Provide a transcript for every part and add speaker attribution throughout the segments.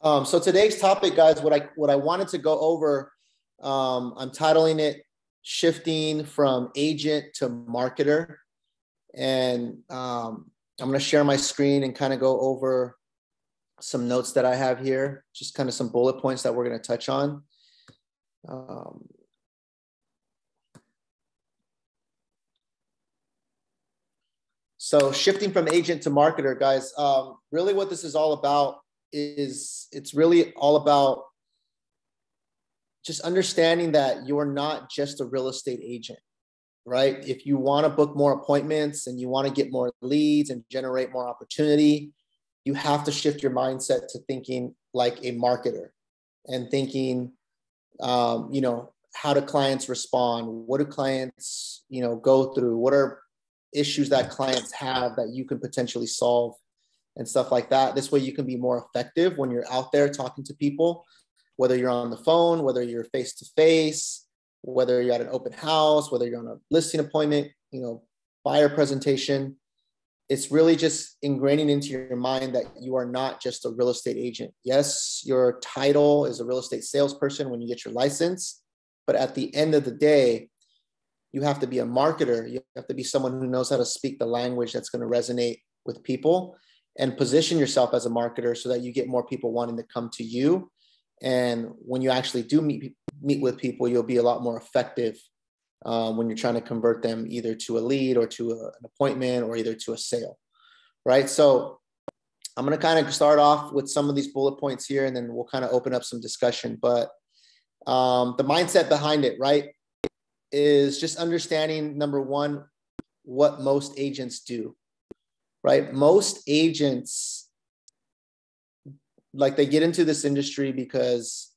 Speaker 1: Um, so today's topic, guys, what I what I wanted to go over, um, I'm titling it "Shifting from Agent to Marketer," and um, I'm going to share my screen and kind of go over some notes that I have here, just kind of some bullet points that we're going to touch on. Um, so shifting from agent to marketer, guys, um, really what this is all about is it's really all about just understanding that you're not just a real estate agent, right? If you want to book more appointments and you want to get more leads and generate more opportunity, you have to shift your mindset to thinking like a marketer and thinking, um, you know, how do clients respond? What do clients, you know, go through? What are issues that clients have that you can potentially solve and stuff like that. This way you can be more effective when you're out there talking to people, whether you're on the phone, whether you're face to face, whether you're at an open house, whether you're on a listing appointment, you know, buyer presentation. It's really just ingraining into your mind that you are not just a real estate agent. Yes, your title is a real estate salesperson when you get your license, but at the end of the day, you have to be a marketer. You have to be someone who knows how to speak the language that's going to resonate with people and position yourself as a marketer so that you get more people wanting to come to you. And when you actually do meet meet with people, you'll be a lot more effective um, when you're trying to convert them either to a lead or to a, an appointment or either to a sale, right? So I'm going to kind of start off with some of these bullet points here, and then we'll kind of open up some discussion. But um, the mindset behind it, right, is just understanding number one what most agents do right? Most agents, like they get into this industry because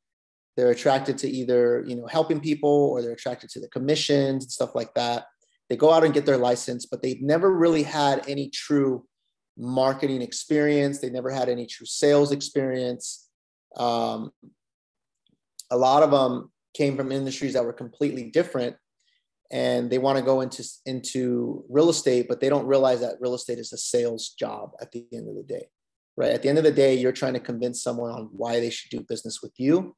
Speaker 1: they're attracted to either, you know, helping people or they're attracted to the commissions and stuff like that. They go out and get their license, but they've never really had any true marketing experience. They never had any true sales experience. Um, a lot of them came from industries that were completely different and they want to go into into real estate but they don't realize that real estate is a sales job at the end of the day right? At the end of the day you're trying to convince someone on why they should do business with you.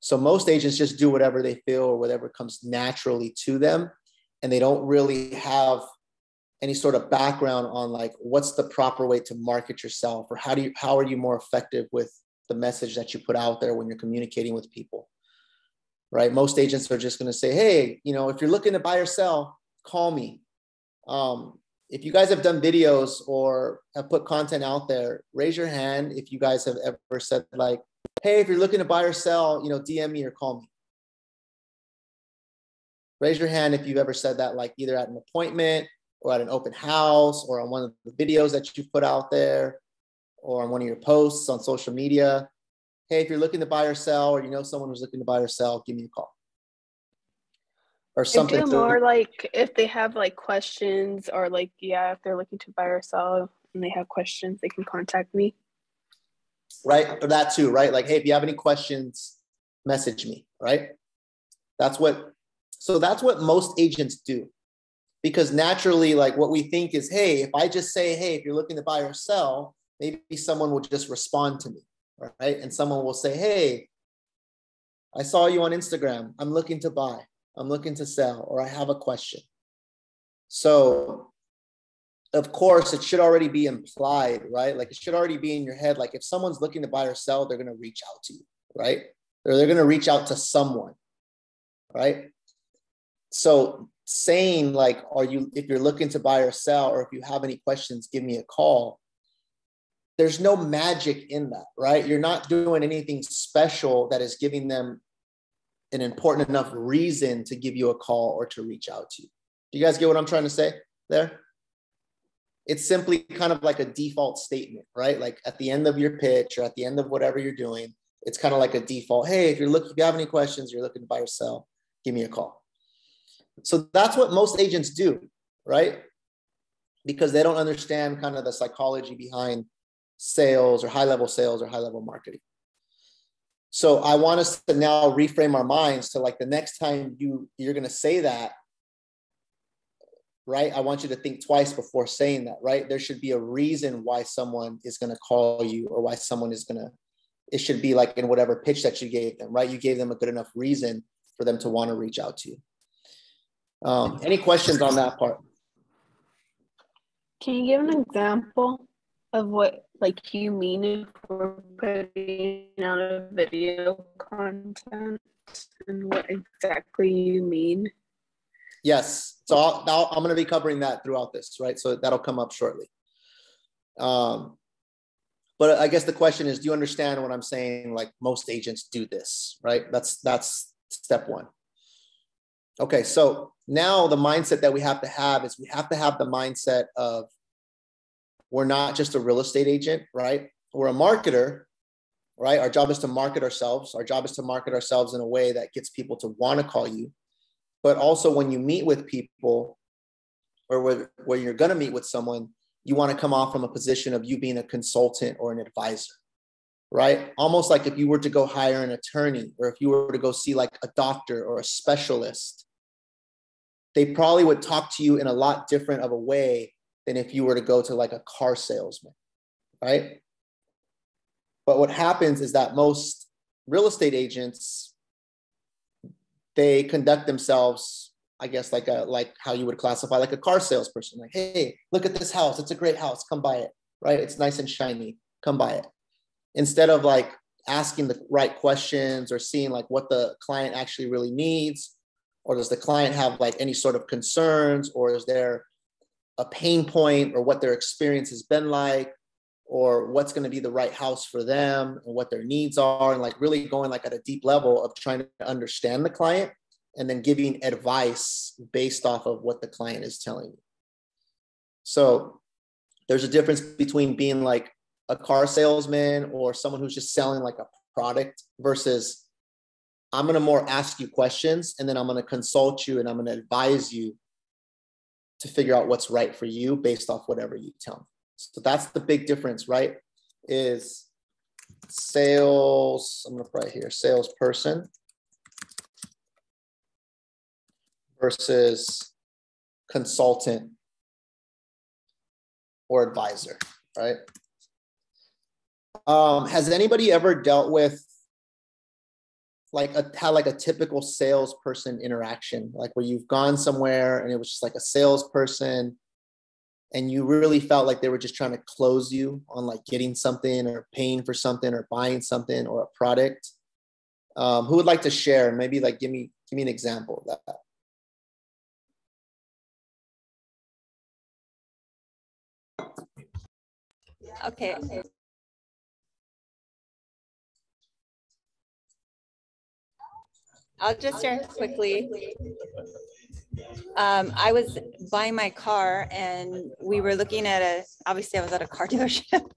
Speaker 1: So most agents just do whatever they feel or whatever comes naturally to them and they don't really have any sort of background on like what's the proper way to market yourself or how do you how are you more effective with the message that you put out there when you're communicating with people right? Most agents are just going to say, hey, you know, if you're looking to buy or sell, call me. Um, if you guys have done videos or have put content out there, raise your hand if you guys have ever said like, hey, if you're looking to buy or sell, you know, DM me or call me. Raise your hand if you've ever said that, like either at an appointment or at an open house or on one of the videos that you've put out there or on one of your posts on social media hey, if you're looking to buy or sell, or you know someone who's looking to buy or sell, give me a call.
Speaker 2: Or something. I do more like if they have like questions or like, yeah, if they're looking to buy or sell and they have questions, they can contact me.
Speaker 1: Right. Or that too, right? Like, hey, if you have any questions, message me, right? That's what, so that's what most agents do. Because naturally, like what we think is, hey, if I just say, hey, if you're looking to buy or sell, maybe someone will just respond to me right? And someone will say, Hey, I saw you on Instagram. I'm looking to buy, I'm looking to sell, or I have a question. So, of course, it should already be implied, right? Like it should already be in your head. Like if someone's looking to buy or sell, they're going to reach out to you, right? Or they're going to reach out to someone, right? So, saying like, are you, if you're looking to buy or sell, or if you have any questions, give me a call there's no magic in that, right? You're not doing anything special that is giving them an important enough reason to give you a call or to reach out to you. Do you guys get what I'm trying to say there? It's simply kind of like a default statement, right? Like at the end of your pitch or at the end of whatever you're doing, it's kind of like a default. Hey, if you're looking, if you have any questions, you're looking to buy or sell, give me a call. So that's what most agents do, right? Because they don't understand kind of the psychology behind sales or high level sales or high level marketing. So I want us to now reframe our minds to like the next time you you're going to say that right? I want you to think twice before saying that, right? There should be a reason why someone is going to call you or why someone is going to it should be like in whatever pitch that you gave them, right? You gave them a good enough reason for them to want to reach out to you. Um, any questions on that part?
Speaker 2: Can you give an example of what like you mean if we're putting out a video content and what exactly you mean?
Speaker 1: Yes. So I'll, I'll, I'm going to be covering that throughout this, right? So that'll come up shortly. Um, but I guess the question is, do you understand what I'm saying? Like most agents do this, right? That's that's step one. Okay, so now the mindset that we have to have is we have to have the mindset of we're not just a real estate agent, right? We're a marketer, right? Our job is to market ourselves. Our job is to market ourselves in a way that gets people to want to call you. But also, when you meet with people or when, you're going to meet with someone, you want to come off from a position of you being a consultant or an advisor, right? Almost like if you were to go hire an attorney or if you were to go see like a doctor or a specialist, they probably would talk to you in a lot different of a way than if you were to go to like a car salesman, right? But what happens is that most real estate agents, they conduct themselves I guess like a like how you would classify like a car salesperson. Like, hey, look at this house. It's a great house. Come buy it. Right? It's nice and shiny. Come buy it. Instead of like asking the right questions or seeing like what the client actually really needs, or does the client have like any sort of concerns, or is there a pain point, or what their experience has been like, or what's going to be the right house for them, and what their needs are, and like really going like at a deep level of trying to understand the client and then giving advice based off of what the client is telling you. So there's a difference between being like a car salesman or someone who's just selling like a product versus I'm going to more ask you questions and then I'm going to consult you and I'm going to advise you to figure out what's right for you based off whatever you tell me. So that's the big difference, right? Is sales, I'm put right here, salesperson versus consultant or advisor, right? Um, has anybody ever dealt with like a had like a typical salesperson interaction, like where you've gone somewhere and it was just like a salesperson and you really felt like they were just trying to close you on like getting something or paying for something or buying something or a product? Um, who would like to share? Maybe like give me give me an example of that.
Speaker 3: Okay. I'll just share quickly. Um, I was buying my car and we were looking at a, obviously I was at a car dealership,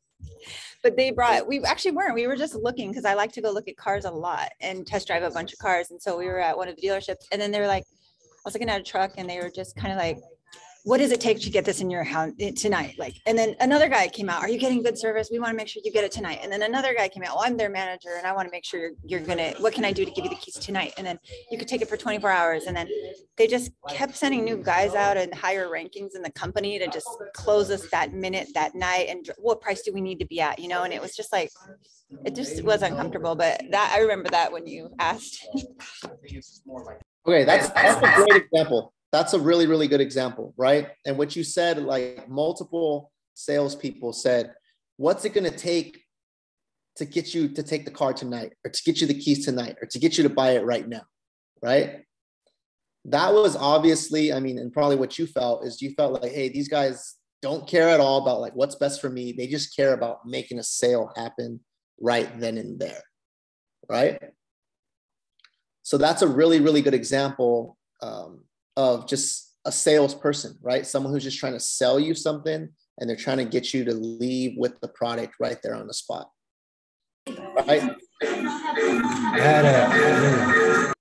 Speaker 3: but they brought, we actually weren't, we were just looking because I like to go look at cars a lot and test drive a bunch of cars. And so we were at one of the dealerships and then they were like, I was looking at a truck and they were just kind of like, what does it take to get this in your house eh, tonight? Like, and then another guy came out, are you getting good service? We want to make sure you get it tonight. And then another guy came out, well, I'm their manager and I want to make sure you're, you're going to, what can I do to give you the keys tonight? And then you could take it for 24 hours. And then they just kept sending new guys out and higher rankings in the company to just close us that minute, that night. And what price do we need to be at, you know? And it was just like, it just was uncomfortable, but that, I remember that when you asked.
Speaker 1: okay. That's, that's a great example that's a really really good example right? And what you said like multiple salespeople said what's it going to take to get you to take the car tonight or to get you the keys tonight or to get you to buy it right now? Right? That was obviously i mean and probably what you felt is you felt like hey these guys don't care at all about like what's best for me. They just care about making a sale happen right then and there. Right? So that's a really really good example um, of just a salesperson, right? Someone who's just trying to sell you something and they're trying to get you to leave with the product right there on the spot. Right?
Speaker 4: I had a,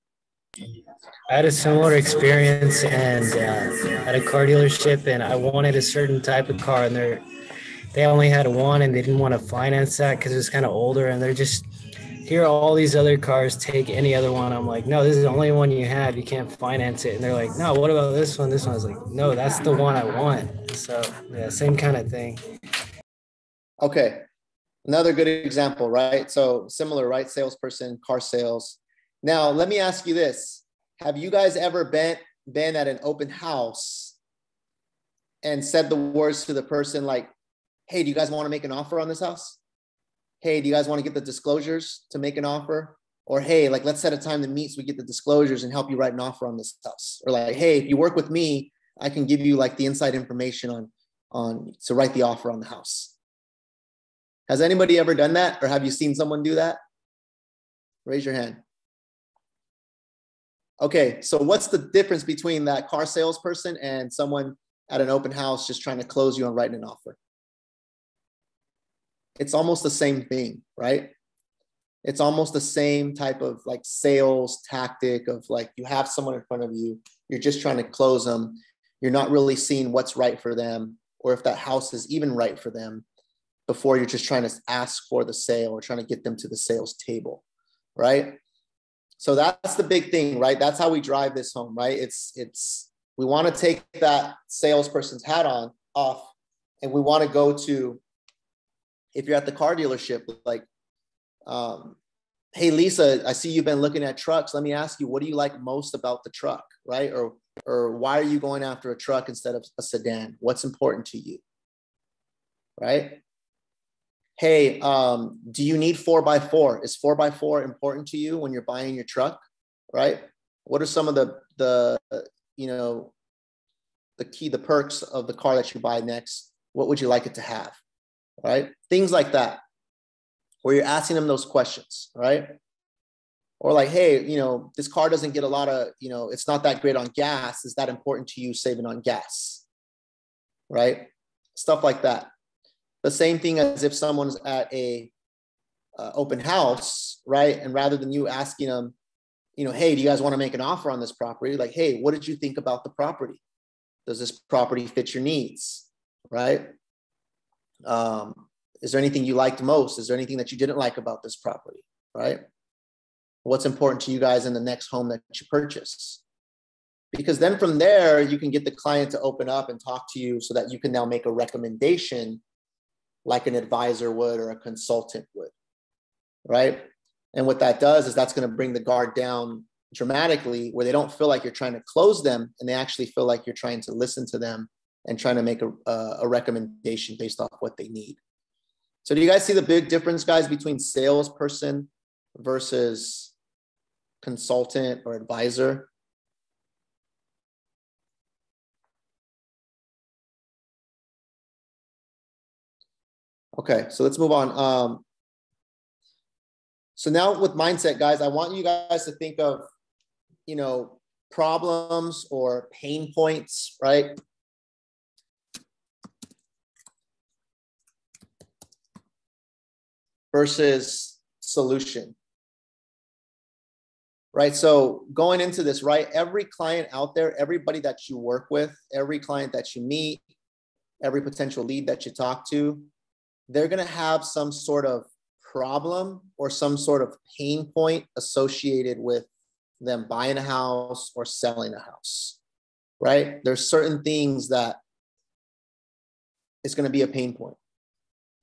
Speaker 4: I had a similar experience and uh, at a car dealership, and I wanted a certain type of car, and they they only had one, and they didn't want to finance that because it was kind of older, and they're just hear all these other cars take any other one. I'm like, no, this is the only one you have. You can't finance it. And they're like, no, what about this one? This one. I was like, no, that's the one I want. So yeah, same kind of thing.
Speaker 1: Okay. Another good example, right? So similar, right? Salesperson, car sales. Now, let me ask you this. Have you guys ever been, been at an open house and said the words to the person like, hey, do you guys want to make an offer on this house? Hey, do you guys want to get the disclosures to make an offer? Or hey, like let's set a time to meet so we get the disclosures and help you write an offer on this house. Or like, hey, if you work with me, I can give you like the inside information on on to write the offer on the house. Has anybody ever done that or have you seen someone do that? Raise your hand. Okay, so what's the difference between that car salesperson and someone at an open house just trying to close you on writing an offer? It's almost the same thing, right? It's almost the same type of like sales tactic of like you have someone in front of you, you're just trying to close them. You're not really seeing what's right for them or if that house is even right for them before you're just trying to ask for the sale or trying to get them to the sales table, right? So that's the big thing, right? That's how we drive this home, right? It's it's we want to take that salesperson's hat on off and we want to go to if you're at the car dealership like um, hey lisa i see you've been looking at trucks let me ask you what do you like most about the truck right or or why are you going after a truck instead of a sedan what's important to you right hey, um, do you need four by four? Is four by four important to you when you're buying your truck? Right? What are some of the the you know the key the perks of the car that you buy next? What would you like it to have? Right? Things like that, where you're asking them those questions, right? Or like, hey, you know, this car doesn't get a lot of, you know, it's not that great on gas. Is that important to you saving on gas? Right? Stuff like that the same thing as if someone's at a uh, open house, right? And rather than you asking them, you know, hey, do you guys want to make an offer on this property? Like, hey, what did you think about the property? Does this property fit your needs, right? Um, is there anything you liked most? Is there anything that you didn't like about this property, right? What's important to you guys in the next home that you purchase? Because then from there, you can get the client to open up and talk to you so that you can now make a recommendation like an advisor would or a consultant would, right? And what that does is that's going to bring the guard down dramatically where they don't feel like you're trying to close them and they actually feel like you're trying to listen to them and trying to make a, a recommendation based off what they need. So do you guys see the big difference, guys, between salesperson versus consultant or advisor? Okay, so let's move on. Um, so now with mindset, guys, I want you guys to think of, you know, problems or pain points, right? Versus solution. Right. So going into this, right? Every client out there, everybody that you work with, every client that you meet, every potential lead that you talk to, they're going to have some sort of problem or some sort of pain point associated with them buying a house or selling a house, right? There's certain things that it's going to be a pain point.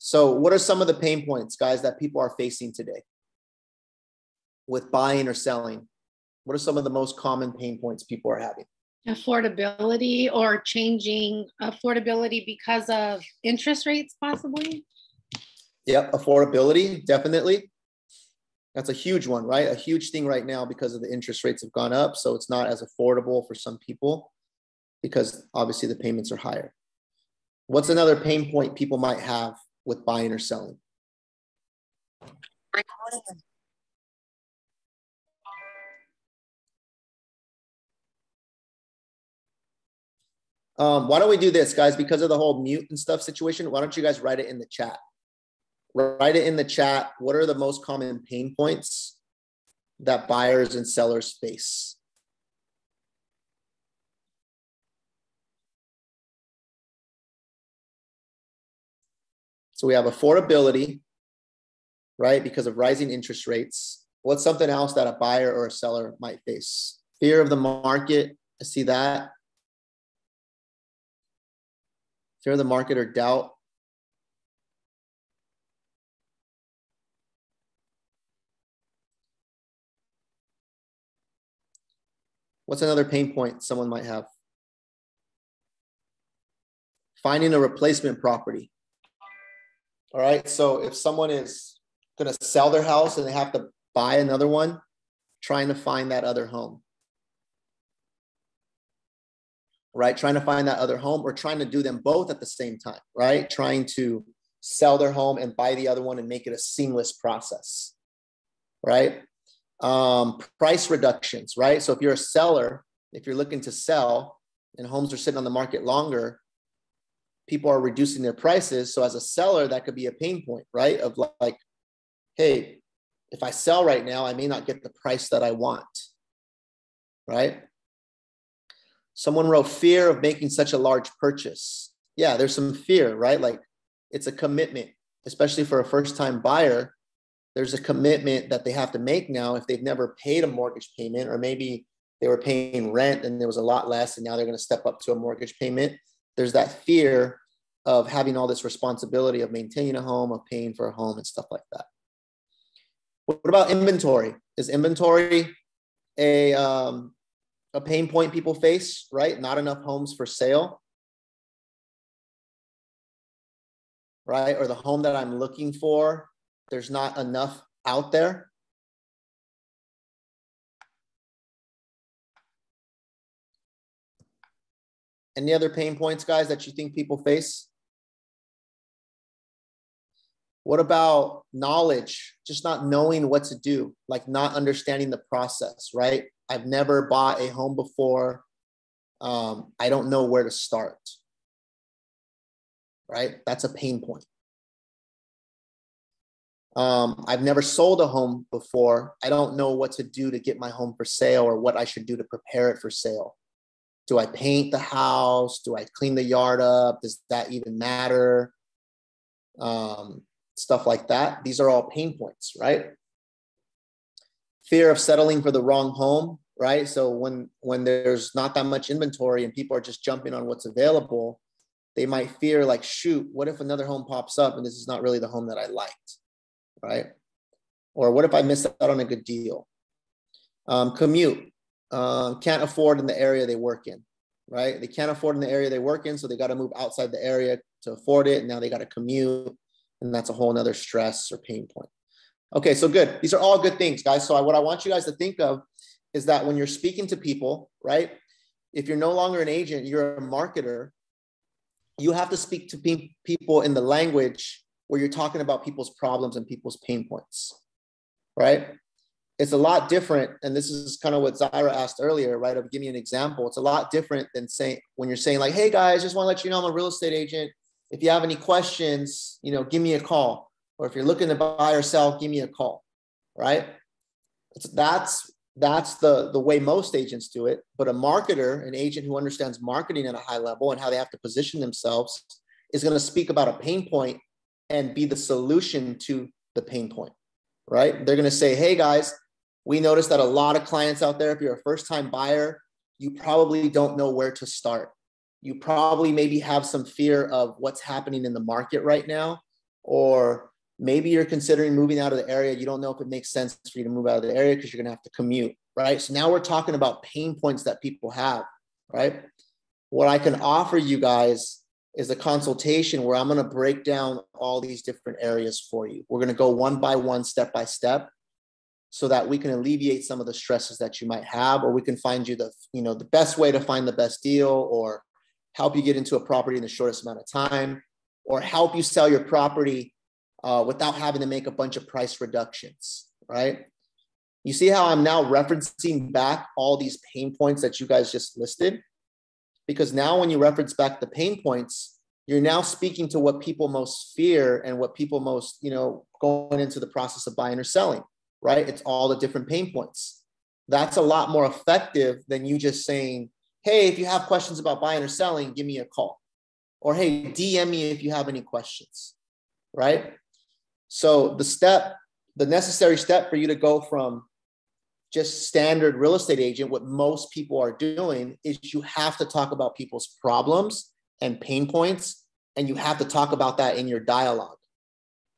Speaker 1: So, what are some of the pain points, guys, that people are facing today with buying or selling? What are some of the most common pain points people are having?
Speaker 5: Affordability or changing affordability because of interest rates, possibly?
Speaker 1: Yep, affordability, definitely. That's a huge one, right? A huge thing right now because of the interest rates have gone up. So it's not as affordable for some people because obviously the payments are higher. What's another pain point people might have with buying or selling? Um, why don't we do this, guys? Because of the whole mute and stuff situation, why don't you guys write it in the chat? write it in the chat. What are the most common pain points that buyers and sellers face? So we have affordability, right? Because of rising interest rates. What's something else that a buyer or a seller might face? Fear of the market. I see that. Fear of the market or doubt. What's another pain point someone might have? Finding a replacement property. All right. So if someone is going to sell their house and they have to buy another one, trying to find that other home. Right? Trying to find that other home or trying to do them both at the same time, right? Trying to sell their home and buy the other one and make it a seamless process, right? Um, price reductions, right? So if you're a seller, if you're looking to sell and homes are sitting on the market longer, people are reducing their prices. So as a seller, that could be a pain point, right? Of like, hey, if I sell right now, I may not get the price that I want. Right? Someone wrote fear of making such a large purchase. Yeah, there's some fear, right? Like it's a commitment, especially for a first time buyer. There's a commitment that they have to make now if they've never paid a mortgage payment, or maybe they were paying rent and there was a lot less, and now they're going to step up to a mortgage payment. There's that fear of having all this responsibility of maintaining a home, of paying for a home, and stuff like that. What about inventory? Is inventory a um, a pain point people face? Right, not enough homes for sale. Right, or the home that I'm looking for, there's not enough out there. Any other pain points, guys, that you think people face? What about knowledge? Just not knowing what to do, like not understanding the process, right? I've never bought a home before. Um, I don't know where to start, right? That's a pain point. Um, I've never sold a home before. I don't know what to do to get my home for sale or what I should do to prepare it for sale. Do I paint the house? Do I clean the yard up? Does that even matter? Um, stuff like that. These are all pain points, right? Fear of settling for the wrong home, right? So when when there's not that much inventory and people are just jumping on what's available, they might fear like, shoot, what if another home pops up and this is not really the home that I liked, right? Or what if I miss out on a good deal? Um, commute, um, can't afford in the area they work in, right? They can't afford in the area they work in, so they got to move outside the area to afford it. And now they got to commute and that's a whole nother stress or pain point. Okay, so good. These are all good things, guys. So I, what I want you guys to think of is that when you're speaking to people, right? If you're no longer an agent, you're a marketer, you have to speak to pe- people in the language where you're talking about people's problems and people's pain points, right? It's a lot different. And this is kind of what Zaira asked earlier, right? Of give me an example. It's a lot different than saying when you're saying, like, hey guys, just want to let you know I'm a real estate agent if you have any questions, you know, give me a call. Or if you're looking to buy or sell, give me a call. Right? It's, that's that's the the way most agents do it. But a marketer, an agent who understands marketing at a high level and how they have to position themselves, is going to speak about a pain point and be the solution to the pain point. Right? They're going to say, "Hey guys, we noticed that a lot of clients out there, if you're a first time buyer, you probably don't know where to start. You probably maybe have some fear of what's happening in the market right now or maybe you're considering moving out of the area. You don't know if it makes sense for you to move out of the area because you're going to have to commute right? So now we're talking about pain points that people have right? What i can offer you guys is a consultation where i'm going to break down all these different areas for you. We're going to go one by one step by step so that we can alleviate some of the stresses that you might have or we can find you the you know the best way to find the best deal or help you get into a property in the shortest amount of time, or help you sell your property uh, without having to make a bunch of price reductions, right? You see how I'm now referencing back all these pain points that you guys just listed? Because now when you reference back the pain points, you're now speaking to what people most fear and what people most, you know, going into the process of buying or selling, right? It's all the different pain points. That's a lot more effective than you just saying, hey, if you have questions about buying or selling, give me a call. Or hey, DM me if you have any questions, right? So the step, the necessary step for you to go from just standard real estate agent, what most people are doing is you have to talk about people's problems and pain points, and you have to talk about that in your dialogue,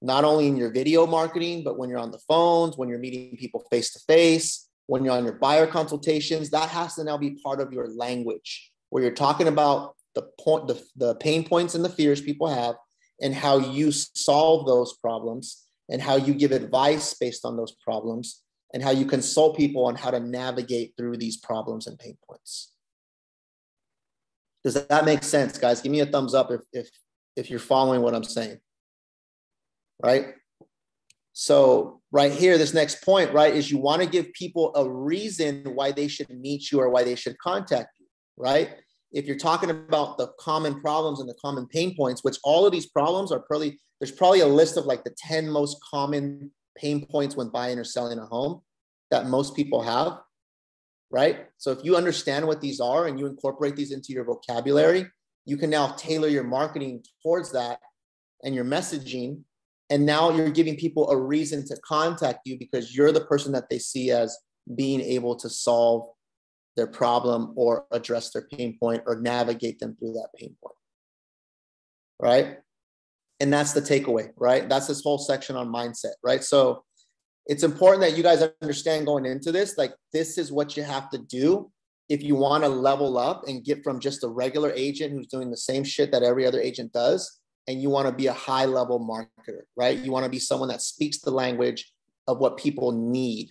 Speaker 1: not only in your video marketing, but when you're on the phones, when you're meeting people face to face, when you're on your buyer consultations, that has to now be part of your language where you're talking about the point, the, the pain points and the fears people have and how you solve those problems and how you give advice based on those problems and how you consult people on how to navigate through these problems and pain points. Does that make sense, guys? Give me a thumbs up if, if, if you're following what I'm saying, right? So right here, this next point, right, is you want to give people a reason why they should meet you or why they should contact you, right? If you're talking about the common problems and the common pain points, which all of these problems are probably, there's probably a list of like the 10 most common pain points when buying or selling a home that most people have, right? So if you understand what these are and you incorporate these into your vocabulary, you can now tailor your marketing towards that and your messaging and now you're giving people a reason to contact you because you're the person that they see as being able to solve their problem or address their pain point or navigate them through that pain point. Right. And that's the takeaway, right? That's this whole section on mindset, right? So it's important that you guys understand going into this like, this is what you have to do if you want to level up and get from just a regular agent who's doing the same shit that every other agent does and you want to be a high level marketer, right? You want to be someone that speaks the language of what people need,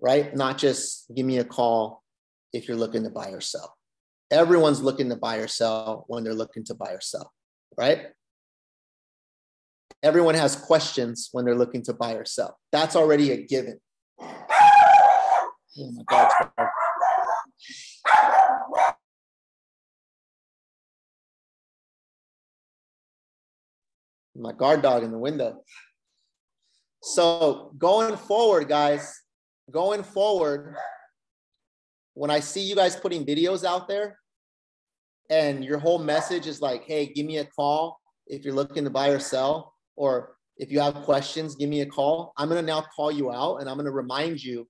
Speaker 1: right? Not just give me a call if you're looking to buy or sell. Everyone's looking to buy or sell when they're looking to buy or sell, right? Everyone has questions when they're looking to buy or sell. That's already a given. Oh my God. My guard dog in the window. So going forward, guys, going forward, when I see you guys putting videos out there and your whole message is like, hey, give me a call if you're looking to buy or sell, or if you have questions, give me a call. I'm going to now call you out and I'm going to remind you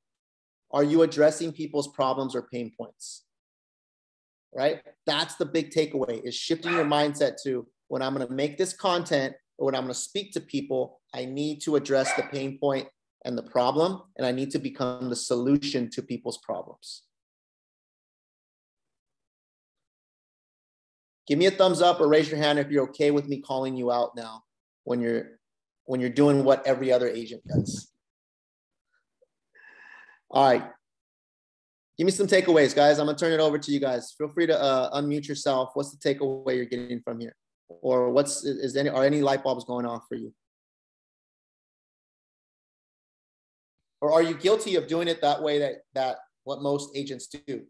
Speaker 1: are you addressing people's problems or pain points? Right? That's the big takeaway is shifting your mindset to when I'm going to make this content, or when I'm going to speak to people, I need to address the pain point and the problem, and I need to become the solution to people's problems. Give me a thumbs up or raise your hand if you're okay with me calling you out now when you're when you're doing what every other agent does. All right. Give me some takeaways, guys. I'm gonna turn it over to you guys. Feel free to uh, unmute yourself. What's the takeaway you're getting from here? Or what's is any are any light bulbs going off for you? Or are you guilty of doing it that way that that what most agents do?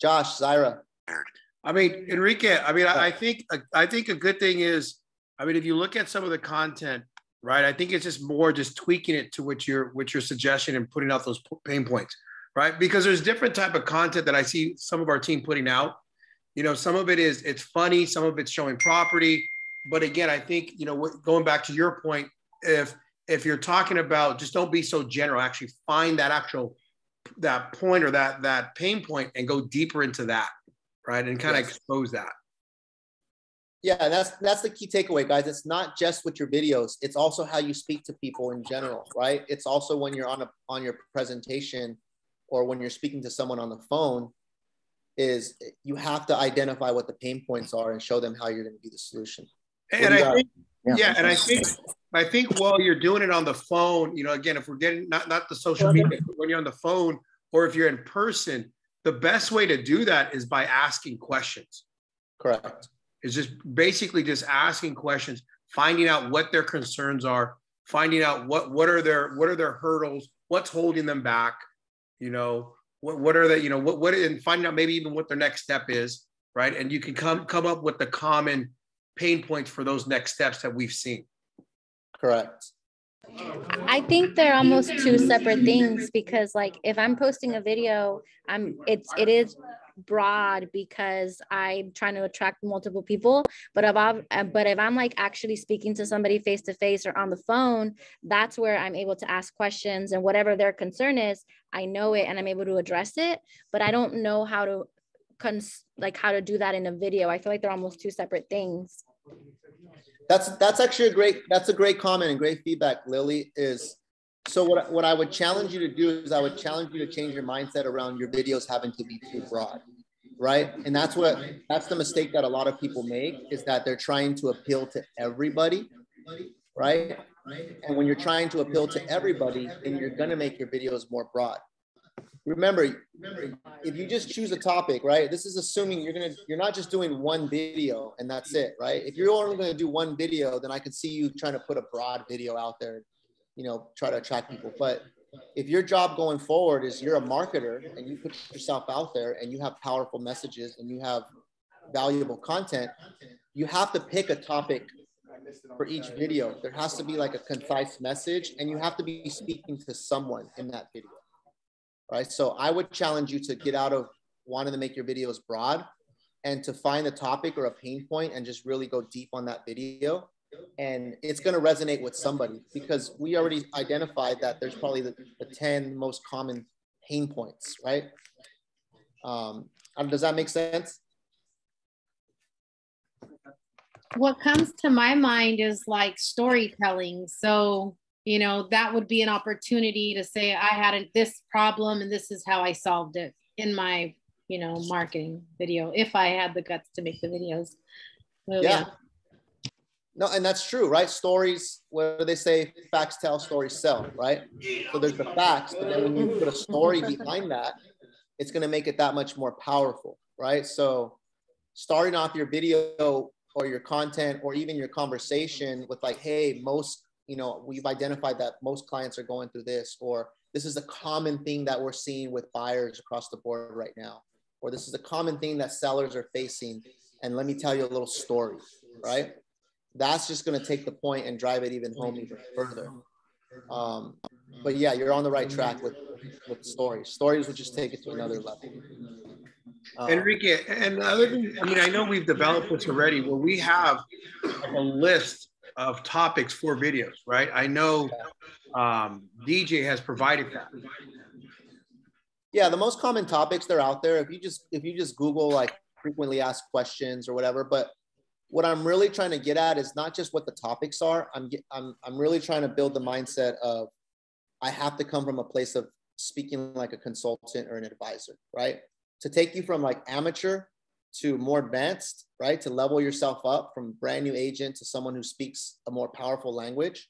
Speaker 1: Josh zyra.
Speaker 6: I mean enrique i mean I, I think i think a good thing is i mean if you look at some of the content right? I think it's just more just tweaking it to what your what your suggestion and putting out those pain points, right? Because there's different type of content that I see some of our team putting out. You know, some of it is it's funny, some of it's showing property, but again, I think you know going back to your point, if if you're talking about just don't be so general, actually find that actual that point or that that pain point and go deeper into that, right? And kind yes. of expose that.
Speaker 1: Yeah, that's that's the key takeaway, guys. It's not just with your videos; it's also how you speak to people in general, right? It's also when you're on a on your presentation, or when you're speaking to someone on the phone. Is you have to identify what the pain points are and show them how you're going to be the solution.
Speaker 6: And I think, yeah. yeah, and I think I think while you're doing it on the phone, you know, again, if we're getting not not the social media, when you're on the phone or if you're in person, the best way to do that is by asking questions.
Speaker 1: Correct
Speaker 6: is just basically just asking questions, finding out what their concerns are, finding out what what are their what are their hurdles, what's holding them back, you know, what what are they, you know, what what and finding out maybe even what their next step is, right? And you can come come up with the common pain points for those next steps that we've seen.
Speaker 1: Correct.
Speaker 7: I think they're almost two separate things because like if I'm posting a video, I'm it's it is broad because I'm trying to attract multiple people. But if I'm, uh, but if I'm like actually speaking to somebody face to face or on the phone, that's where I'm able to ask questions and whatever their concern is, I know it and I'm able to address it. But I don't know how to cons- like how to do that in a video. I feel like they're almost two separate things.
Speaker 1: That's that's actually a great that's a great comment and great feedback, Lily. Is so what what I would challenge you to do is I would challenge you to change your mindset around your videos having to be too broad, right? And that's what that's the mistake that a lot of people make is that they're trying to appeal to everybody, right? And when you're trying to appeal to everybody, then you're gonna make your videos more broad remember if you just choose a topic right this is assuming you're gonna you're not just doing one video and that's it right if you're only to do one video then i could see you trying to put a broad video out there you know try to attract people but if your job going forward is you're a marketer and you put yourself out there and you have powerful messages and you have valuable content you have to pick a topic for each video there has to be like a concise message and you have to be speaking to someone in that video right? So I would challenge you to get out of wanting to make your videos broad and to find a topic or a pain point and just really go deep on that video. And it's going to resonate with somebody because we already identified that there's probably the, the 10 most common pain points, right? Um, does that make sense?
Speaker 5: What comes to my mind is like storytelling. So you know that would be an opportunity to say i had a, this problem and this is how i solved it in my you know marketing video if i had the guts to make the videos
Speaker 1: so, yeah. yeah. No and that's true right stories where they say facts tell stories sell right so there's the facts but then when you put a story behind that it's going to make it that much more powerful right so starting off your video or your content or even your conversation with like hey most you know, we've identified that most clients are going through this, or this is a common thing that we're seeing with buyers across the board right now, or this is a common thing that sellers are facing. And let me tell you a little story, right? That's just going to take the point and drive it even home even further. Um, but yeah, you're on the right track with with stories. Stories would just take it to another level.
Speaker 6: Um, Enrique, and other than, I mean, I know we've developed this already where we have a list of topics for videos, right? I know um, DJ has provided that.
Speaker 1: Yeah, the most common topics they're out there. If you just if you just Google like frequently asked questions or whatever, but what I'm really trying to get at is not just what the topics are. I'm I'm I'm really trying to build the mindset of I have to come from a place of speaking like a consultant or an advisor, right? To take you from like amateur to more advanced, right? To level yourself up from brand new agent to someone who speaks a more powerful language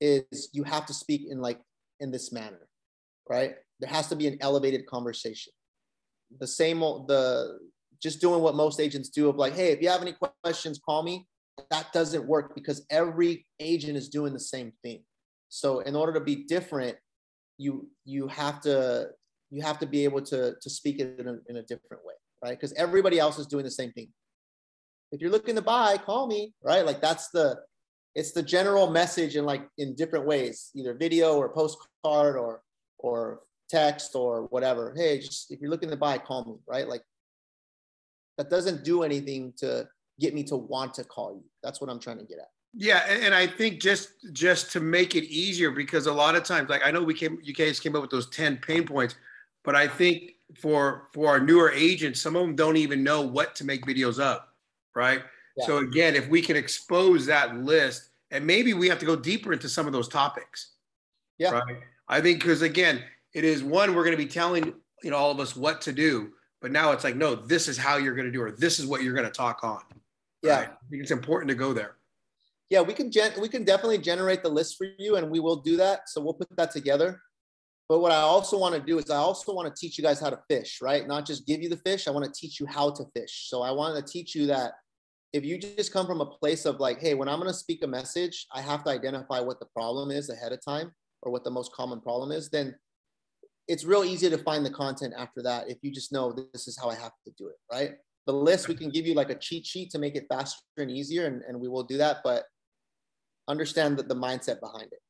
Speaker 1: is you have to speak in like in this manner, right? There has to be an elevated conversation. The same the just doing what most agents do of like, hey, if you have any questions, call me. That doesn't work because every agent is doing the same thing. So in order to be different, you you have to you have to be able to to speak it in a, in a different way right? Because everybody else is doing the same thing. If you're looking to buy, call me, right? Like that's the, it's the general message in like in different ways, either video or postcard or or text or whatever. Hey, just if you're looking to buy, call me, right? Like that doesn't do anything to get me to want to call you. That's what I'm trying to get at.
Speaker 6: Yeah, and I think just just to make it easier, because a lot of times, like I know we came, you guys came up with those ten pain points, but I think for for our newer agents, some of them don't even know what to make videos of, right? Yeah. So again, if we can expose that list, and maybe we have to go deeper into some of those topics.
Speaker 1: Yeah.
Speaker 6: Right. I think because again, it is one we're going to be telling you know all of us what to do, but now it's like no, this is how you're going to do or This is what you're going to talk on.
Speaker 1: Yeah.
Speaker 6: Right? I think it's important to go there.
Speaker 1: Yeah, we can gen- we can definitely generate the list for you, and we will do that. So we'll put that together. But what I also want to do is I also want to teach you guys how to fish, right? Not just give you the fish. I want to teach you how to fish. So I want to teach you that if you just come from a place of like, hey, when I'm going to speak a message, I have to identify what the problem is ahead of time or what the most common problem is, then it's real easy to find the content after that if you just know this is how I have to do it, right? The list, we can give you like a cheat sheet to make it faster and easier, and, and we will do that, but understand that the mindset behind it.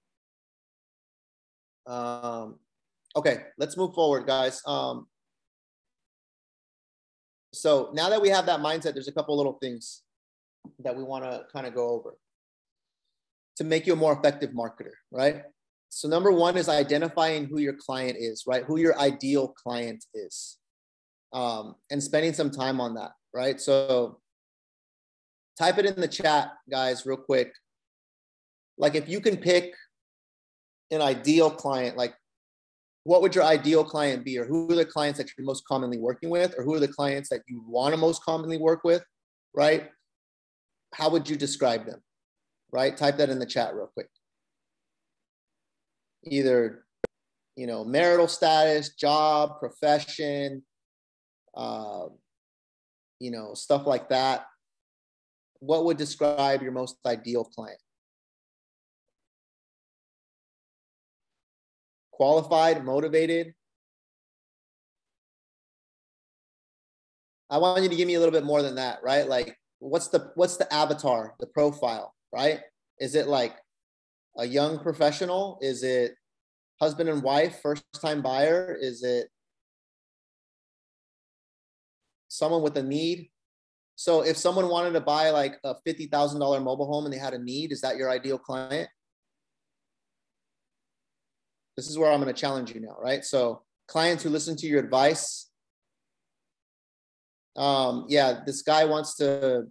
Speaker 1: Um, okay, let's move forward, guys. Um, so now that we have that mindset, there's a couple little things that we want to kind of go over to make you a more effective marketer, right? So number one is identifying who your client is, right? Who your ideal client is. um, and spending some time on that, right? So type it in the chat, guys, real quick. Like if you can pick an ideal client, like what would your ideal client be, or who are the clients that you're most commonly working with, or who are the clients that you want to most commonly work with, right? How would you describe them, right? Type that in the chat real quick. Either, you know, marital status, job, profession, uh, you know, stuff like that. What would describe your most ideal client? qualified, motivated. I want you to give me a little bit more than that, right? Like what's the what's the avatar, the profile, right? Is it like a young professional? Is it husband and wife, first time buyer? Is it someone with a need? So if someone wanted to buy like a $50,000 mobile home and they had a need, is that your ideal client? This is where I'm going to challenge you now, right? So clients who listen to your advice, um, yeah, this guy wants to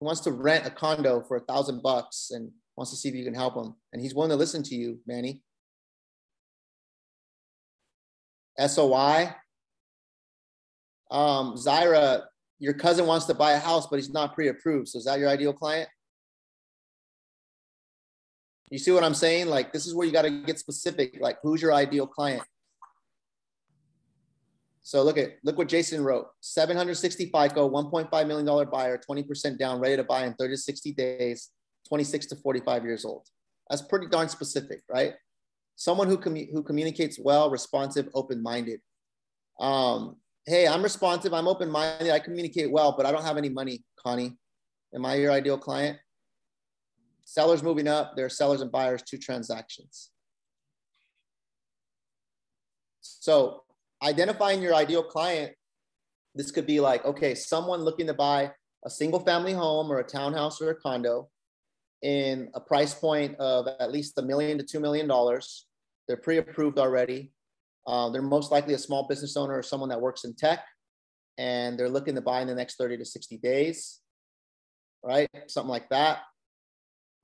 Speaker 1: wants to rent a condo for a thousand bucks and wants to see if you can help him, and he's willing to listen to you, Manny. SOI. Um, Zyra, your cousin wants to buy a house, but he's not pre-approved. So is that your ideal client? You see what I'm saying? Like this is where you got to get specific. Like who's your ideal client? So look at look what Jason wrote. 760 FICO, 1.5 million dollar buyer, 20% down, ready to buy in 30 to 60 days, 26 to 45 years old. That's pretty darn specific, right? Someone who commu- who communicates well, responsive, open-minded. Um, hey, I'm responsive, I'm open-minded, I communicate well, but I don't have any money, Connie. Am I your ideal client? Sellers moving up, there are sellers and buyers, two transactions. So identifying your ideal client, this could be like, okay, someone looking to buy a single family home or a townhouse or a condo in a price point of at least a million to $2 million. They're pre-approved already. Uh, they're most likely a small business owner or someone that works in tech and they're looking to buy in the next 30 to 60 days, right? Something like that.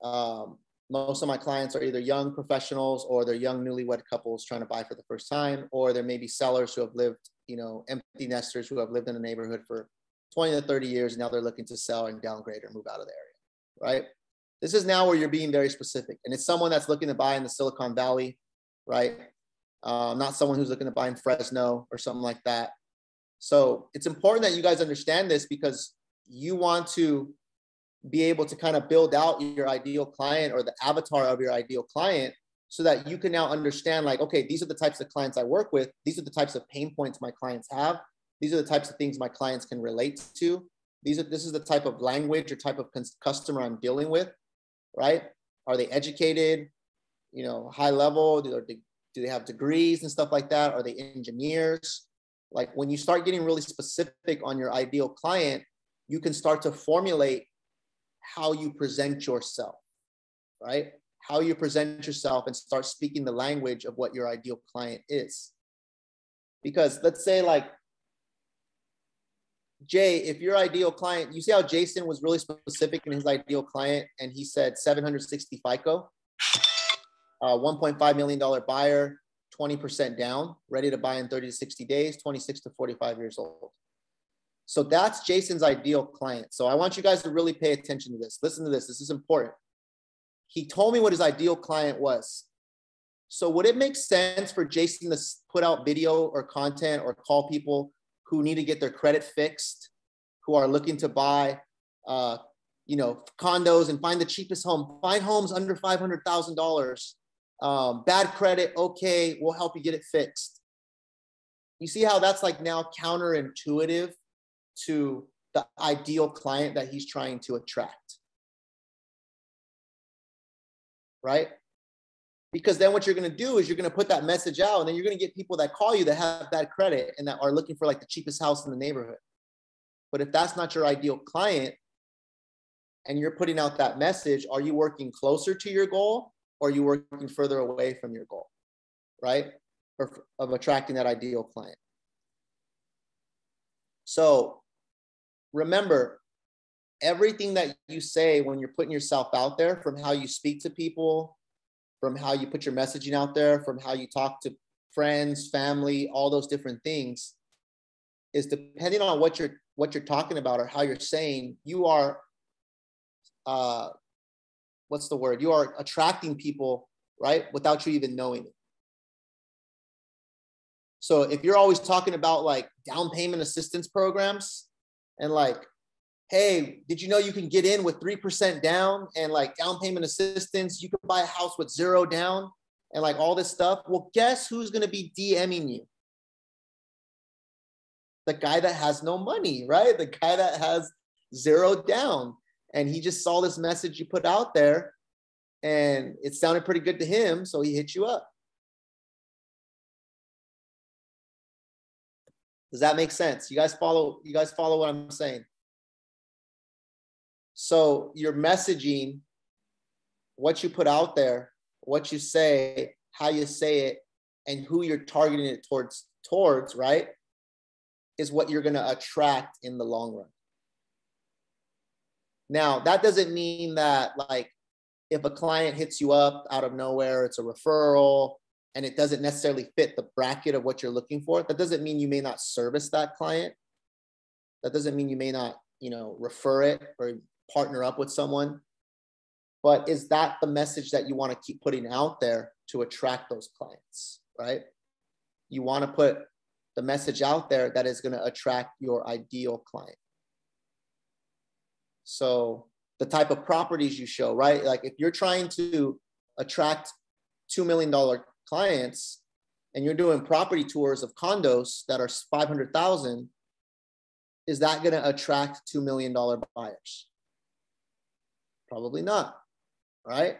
Speaker 1: Um, most of my clients are either young professionals or they're young newlywed couples trying to buy for the first time, or there may be sellers who have lived, you know, empty nesters who have lived in the neighborhood for 20 to 30 years. And now they're looking to sell and downgrade or move out of the area, right? This is now where you're being very specific. And it's someone that's looking to buy in the Silicon Valley, right? Uh, not someone who's looking to buy in Fresno or something like that. So it's important that you guys understand this because you want to be able to kind of build out your ideal client or the avatar of your ideal client so that you can now understand like okay these are the types of clients i work with these are the types of pain points my clients have these are the types of things my clients can relate to these are this is the type of language or type of customer i'm dealing with right are they educated you know high level do they, do they have degrees and stuff like that are they engineers like when you start getting really specific on your ideal client you can start to formulate how you present yourself, right? How you present yourself and start speaking the language of what your ideal client is. Because let's say, like, Jay, if your ideal client, you see how Jason was really specific in his ideal client and he said 760 FICO, uh, $1.5 million buyer, 20% down, ready to buy in 30 to 60 days, 26 to 45 years old. So that's Jason's ideal client. So I want you guys to really pay attention to this. Listen to this. This is important. He told me what his ideal client was. So would it make sense for Jason to put out video or content or call people who need to get their credit fixed, who are looking to buy, uh, you know, condos and find the cheapest home, find homes under five hundred thousand um, dollars. Bad credit, okay, we'll help you get it fixed. You see how that's like now counterintuitive to the ideal client that he's trying to attract. Right? Because then what you're going to do is you're going to put that message out and then you're going to get people that call you that have bad credit and that are looking for like the cheapest house in the neighborhood. But if that's not your ideal client and you're putting out that message, are you working closer to your goal or are you working further away from your goal? Right? Of attracting that ideal client. So remember, everything that you say when you're putting yourself out there, from how you speak to people, from how you put your messaging out there, from how you talk to friends, family, all those different things, is depending on what you're what you're talking about or how you're saying, you are uh what's the word? You are attracting people, right? Without you even knowing it. So if you're always talking about like down payment assistance programs and like, hey, did you know you can get in with 3% down and like down payment assistance? You can buy a house with zero down and like all this stuff. Well, guess who's going to be DMing you? The guy that has no money, right? The guy that has zero down. And he just saw this message you put out there and it sounded pretty good to him. So he hit you up. Does that make sense? You guys follow, you guys follow what I'm saying? So your messaging, what you put out there, what you say, how you say it, and who you're targeting it towards, towards, right? Is what you're gonna attract in the long run. Now, that doesn't mean that like if a client hits you up out of nowhere, it's a referral, and it doesn't necessarily fit the bracket of what you're looking for, that doesn't mean you may not service that client. That doesn't mean you may not, you know, refer it or partner up with someone. But is that the message that you want to keep putting out there to attract those clients, right? You want to put the message out there that is going to attract your ideal client. So the type of properties you show, right? Like if you're trying to attract $2 million clients and you're doing property tours of condos that are 500,000, is that going to attract $2 million buyers? Probably not, right?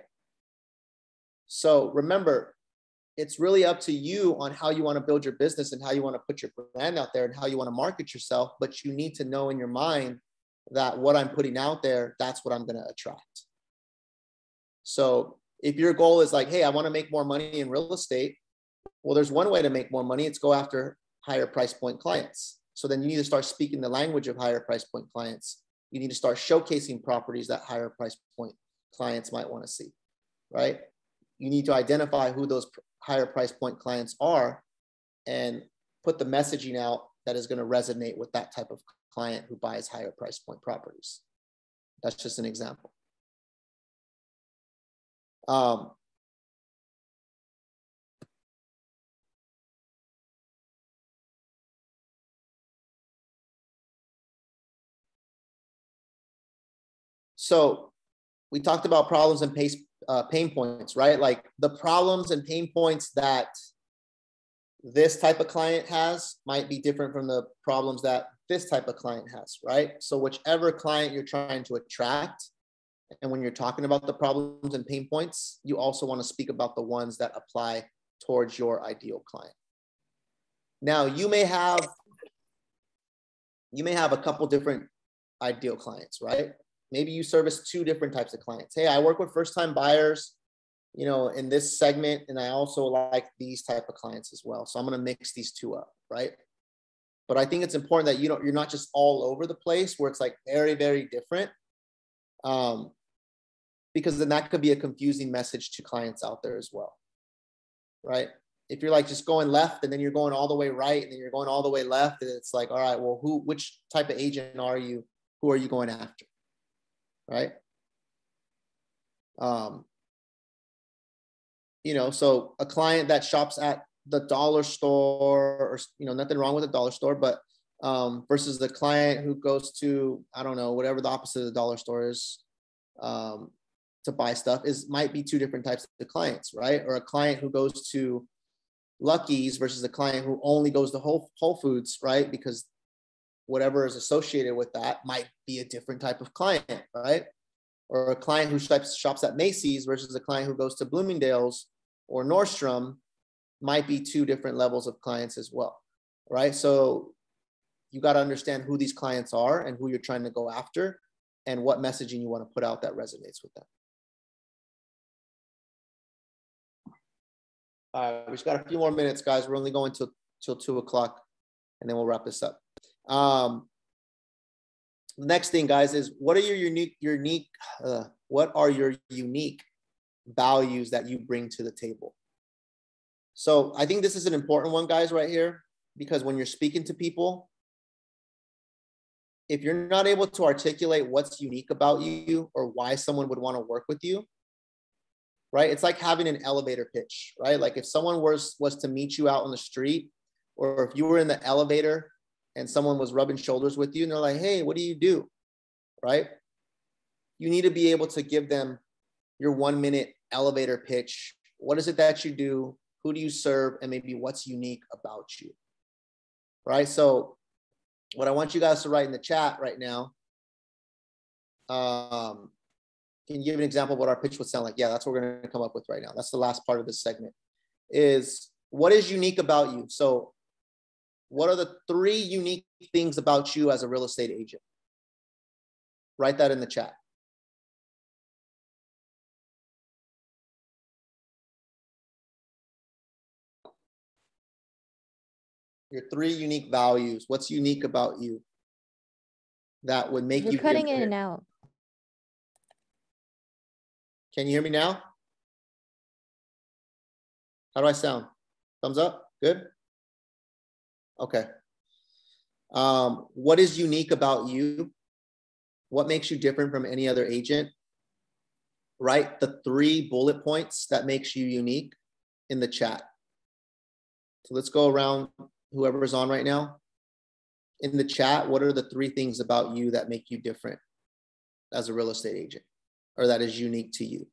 Speaker 1: So remember, it's really up to you on how you want to build your business and how you want to put your brand out there and how you want to market yourself. But you need to know in your mind that what I'm putting out there, that's what I'm going to attract. So if your goal is like, hey, I want to make more money in real estate, well, there's one way to make more money. It's go after higher price point clients. So then you need to start speaking the language of higher price point clients. You need to start showcasing properties that higher price point clients might want to see, right? You need to identify who those higher price point clients are and put the messaging out that is going to resonate with that type of client who buys higher price point properties. That's just an example. Um, so we talked about problems and pace, uh, pain points, right? Like the problems and pain points that this type of client has might be different from the problems that this type of client has, right? So whichever client you're trying to attract, and when you're talking about the problems and pain points, you also want to speak about the ones that apply towards your ideal client. Now, you may have you may have a couple different ideal clients, right? Maybe you service two different types of clients. Hey, I work with first-time buyers, you know, in this segment, and I also like these type of clients as well. So I'm going to mix these two up, right? But I think it's important that you don't you're not just all over the place where it's like very very different. Um, because then that could be a confusing message to clients out there as well. Right? If you're like just going left and then you're going all the way right and then you're going all the way left, and it's like, all right, well, who which type of agent are you? Who are you going after? Right? Um, you know, so a client that shops at the dollar store or you know, nothing wrong with a dollar store, but um, versus the client who goes to, I don't know, whatever the opposite of the dollar store is, um, to buy stuff is might be two different types of clients, right? Or a client who goes to Lucky's versus a client who only goes to Whole, Whole Foods, right? Because whatever is associated with that might be a different type of client, right? Or a client who shops, at Macy's versus a client who goes to Bloomingdale's or Nordstrom might be two different levels of clients as well, right? So you got to understand who these clients are and who you're trying to go after and what messaging you want to put out that resonates with them. All right, we've got a few more minutes, guys. We're only going till till two o'clock, and then we'll wrap this up. Um, next thing, guys, is what are your unique, unique, uh, what are your unique values that you bring to the table? So I think this is an important one, guys, right here, because when you're speaking to people, if you're not able to articulate what's unique about you or why someone would want to work with you, right? It's like having an elevator pitch, right? Like if someone was was to meet you out on the street, or if you were in the elevator and someone was rubbing shoulders with you and they're like, hey, what do you do? Right? You need to be able to give them your one minute elevator pitch. What is it that you do? Who do you serve? And maybe what's unique about you? Right. So, what I want you guys to write in the chat right now um, can you give an example of what our pitch would sound like? Yeah, that's what we're going to come up with right now. That's the last part of this segment. Is what is unique about you? So what are the three unique things about you as a real estate agent? Write that in the chat. Your three unique values. What's unique about you that would make
Speaker 7: You're
Speaker 1: you
Speaker 7: cutting in and out.
Speaker 1: Can you hear me now? How do I sound? Thumbs up? Good? Okay. Um, what is unique about you? What makes you different from any other agent? Write the three bullet points that makes you unique in the chat. So let's go around whoever's on right now. In the chat, what are the three things about you that make you different as a real estate agent or that is unique to you?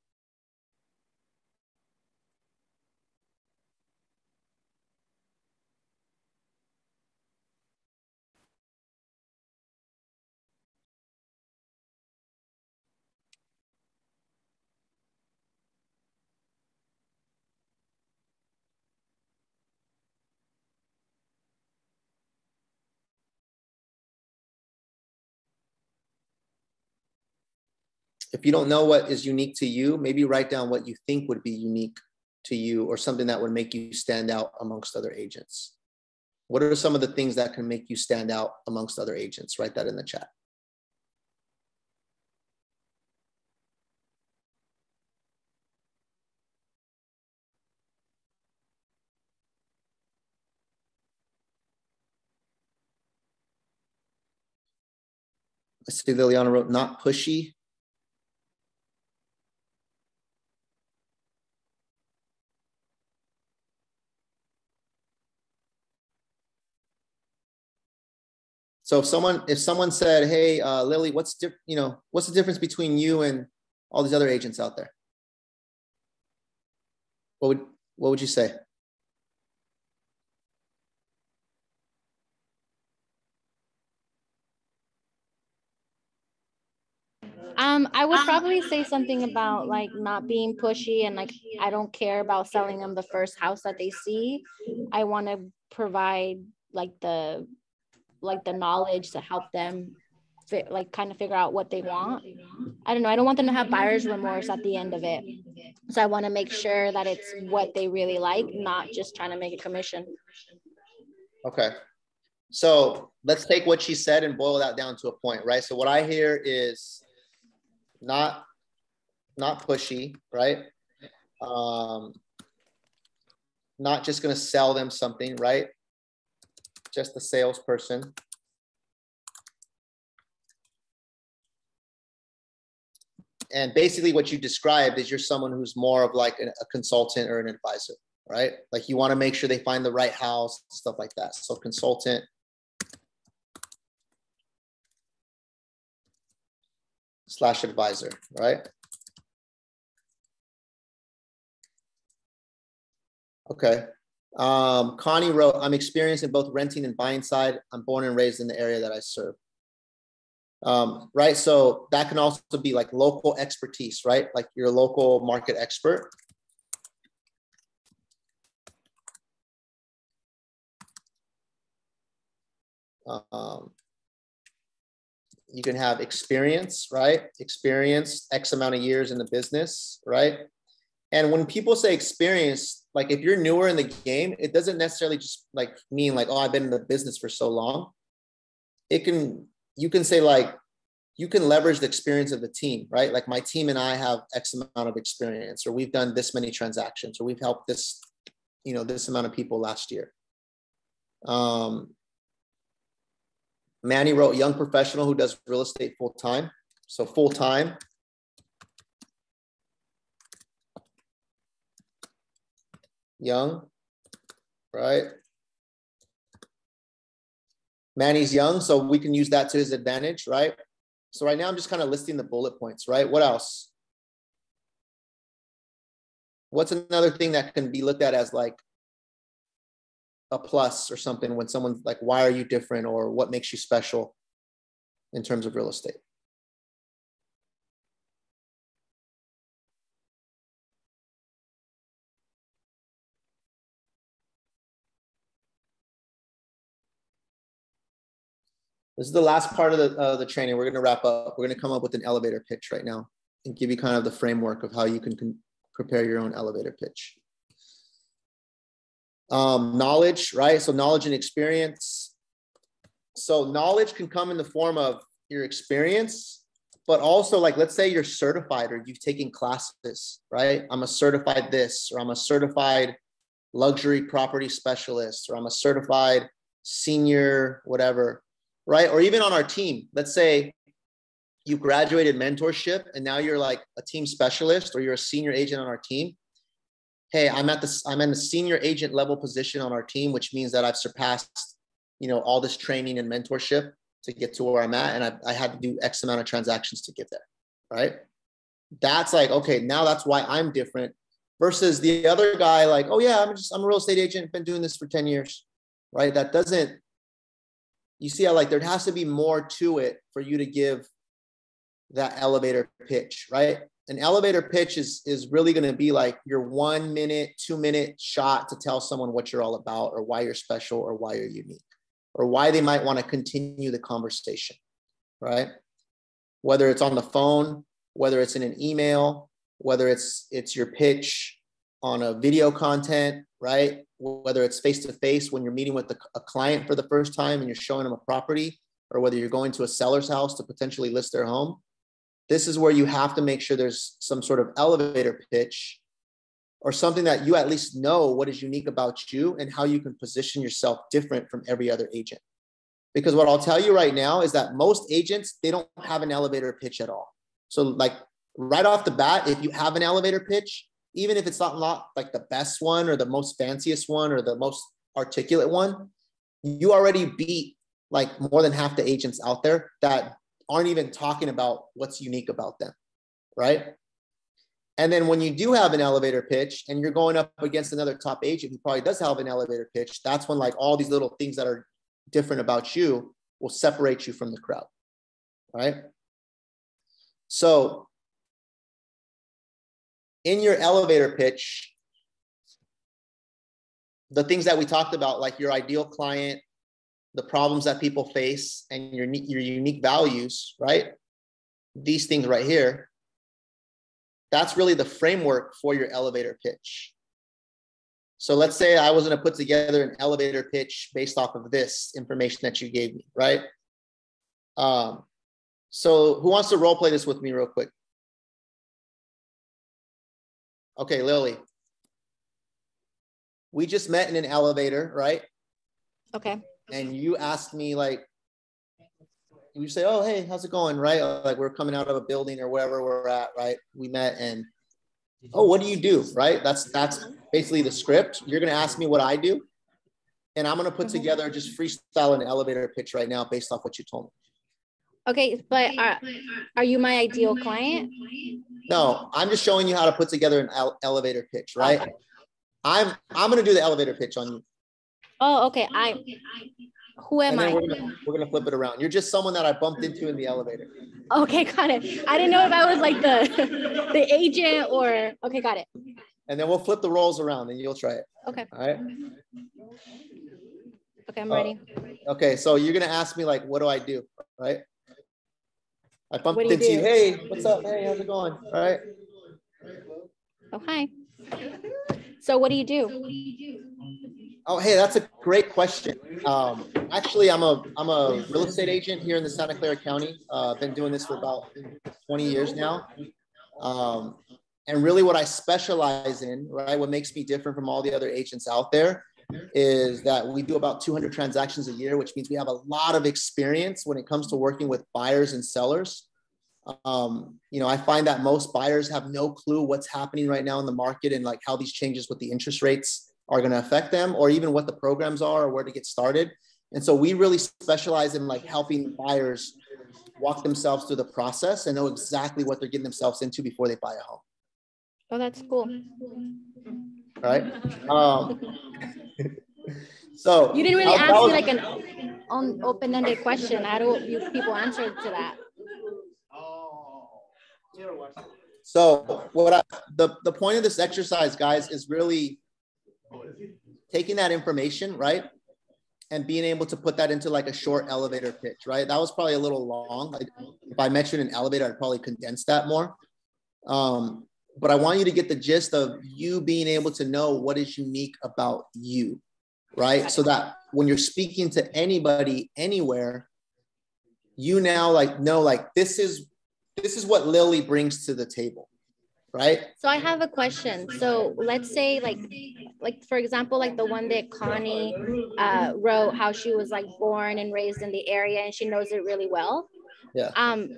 Speaker 1: If you don't know what is unique to you, maybe write down what you think would be unique to you or something that would make you stand out amongst other agents. What are some of the things that can make you stand out amongst other agents? Write that in the chat. I see Liliana wrote not pushy. So if someone if someone said, "Hey, uh, Lily, what's di- you know what's the difference between you and all these other agents out there?" What would what would you say?
Speaker 7: Um, I would probably say something about like not being pushy and like I don't care about selling them the first house that they see. I want to provide like the like the knowledge to help them fit, like kind of figure out what they want. I don't know. I don't want them to have buyer's remorse at the end of it. So I want to make sure that it's what they really like, not just trying to make a commission.
Speaker 1: Okay. So let's take what she said and boil that down to a point, right? So what I hear is not not pushy, right? Um, not just going to sell them something, right? Just a salesperson. And basically, what you described is you're someone who's more of like a, consultant or an advisor, right? Like you want to make sure they find the right house, stuff like that. So, consultant, slash advisor, right? Okay. Um, Connie wrote, I'm experienced in both renting and buying side. I'm born and raised in the area that I serve. Um, right. So that can also be like local expertise, right? Like your local market expert. Um, you can have experience, right? Experience X amount of years in the business, right? And when people say experience, like if you're newer in the game, it doesn't necessarily just like mean like, oh, I've been in the business for so long. it can you can say like you can leverage the experience of the team, right? Like my team and I have X amount of experience, or we've done this many transactions, or we've helped this, you know, this amount of people last year. Um, Manny wrote young professional who does real estate full time. So full time. Young, right? Manny's young, so we can use that to his advantage, right? So right now I'm just kind of listing the bullet points, right? What else? What's another thing that can be looked at as like a plus or something when someone's like, why are you different or what makes you special in terms of real estate? This is the last part of the, uh, the training. We're going to wrap up. We're going to come up with an elevator pitch right now and give you kind of the framework of how you can prepare your own elevator pitch. Um, knowledge, right? So knowledge and experience. So knowledge can come in the form of your experience, but also like, let's say you're certified or you've taken classes, right? I'm a certified this, or I'm a certified luxury property specialist, or I'm a certified senior, whatever right? Or even on our team, let's say you graduated mentorship and now you're like a team specialist or you're a senior agent on our team. Hey, I'm at the I'm in a senior agent level position on our team, which means that I've surpassed, you know, all this training and mentorship to get to where I'm at, and I, I had to do X amount of transactions to get there, right? That's like okay, now that's why I'm different versus the other guy. Like, oh yeah, I'm just I'm a real estate agent, been doing this for ten years, right? That doesn't you see how like there has to be more to it for you to give that elevator pitch, right? An elevator pitch is is really going to be like your one minute, two minute shot to tell someone what you're all about, or why you're special, or why you're unique, or why they might want to continue the conversation, right? Whether it's on the phone, whether it's in an email, whether it's it's your pitch on a video content, right? Whether it's face to face when you're meeting with a, client for the first time and you're showing them a property, or whether you're going to a seller's house to potentially list their home. This is where you have to make sure there's some sort of elevator pitch or something that you at least know what is unique about you and how you can position yourself different from every other agent. Because what I'll tell you right now is that most agents, they don't have an elevator pitch at all. So, like right off the bat, if you have an elevator pitch, even if it's not, not like the best one or the most fanciest one or the most articulate one, you already beat like more than half the agents out there that aren't even talking about what's unique about them, right? And then when you do have an elevator pitch and you're going up against another top agent who probably does have an elevator pitch, that's when like all these little things that are different about you will separate you from the crowd, right? So in your elevator pitch, the things that we talked about, like your ideal client, the problems that people face, and your, your unique values, right? These things right here, that's really the framework for your elevator pitch. So let's say I was going to put together an elevator pitch based off of this information that you gave me, right? Um, so who wants to role play this with me real quick? Okay, Lily. We just met in an elevator, right?
Speaker 7: Okay.
Speaker 1: And you asked me like, you say, "Oh, hey, how's it going?" Right? Like we're coming out of a building or wherever we're at, right? We met and, oh, what do you do? Right? That's that's basically the script. You're gonna ask me what I do, and I'm gonna put mm-hmm. together just freestyle an elevator pitch right now based off what you told me.
Speaker 7: Okay, but are, are you my ideal client?
Speaker 1: No, I'm just showing you how to put together an ele- elevator pitch, right? Okay. I'm I'm gonna do the elevator pitch on you.
Speaker 7: Oh, okay. I who am I?
Speaker 1: We're gonna, we're gonna flip it around. You're just someone that I bumped into in the elevator.
Speaker 7: Okay, got it. I didn't know if I was like the the agent or okay, got it.
Speaker 1: And then we'll flip the roles around and you'll try it.
Speaker 7: Okay.
Speaker 1: All right.
Speaker 7: Okay, I'm ready.
Speaker 1: Uh, okay, so you're gonna ask me like, what do I do, right? I bumped into you, you. Hey, what's up? Hey, how's it going? All right.
Speaker 7: Oh, hi. So what do you do?
Speaker 1: Oh, hey, that's a great question. Um, actually, I'm a I'm a real estate agent here in the Santa Clara County. Uh, I've been doing this for about 20 years now. Um, and really, what I specialize in, right, what makes me different from all the other agents out there, is that we do about 200 transactions a year, which means we have a lot of experience when it comes to working with buyers and sellers. Um, you know, I find that most buyers have no clue what's happening right now in the market and like how these changes with the interest rates are going to affect them or even what the programs are or where to get started. And so we really specialize in like helping buyers walk themselves through the process and know exactly what they're getting themselves into before they buy a home.
Speaker 7: Oh, that's cool.
Speaker 1: Right. Um, so
Speaker 7: You didn't really ask me like an on open-ended question. How do you people answer to that?
Speaker 1: So what I, the, the point of this exercise, guys, is really taking that information, right? And being able to put that into like a short elevator pitch, right? That was probably a little long. Like, if I mentioned an elevator, I'd probably condense that more. Um, but I want you to get the gist of you being able to know what is unique about you, right? So that when you're speaking to anybody anywhere, you now like know like this is this is what Lily brings to the table, right?
Speaker 7: So I have a question. So let's say like like for example, like the one that Connie uh, wrote how she was like born and raised in the area and she knows it really well.
Speaker 1: Yeah.
Speaker 7: Um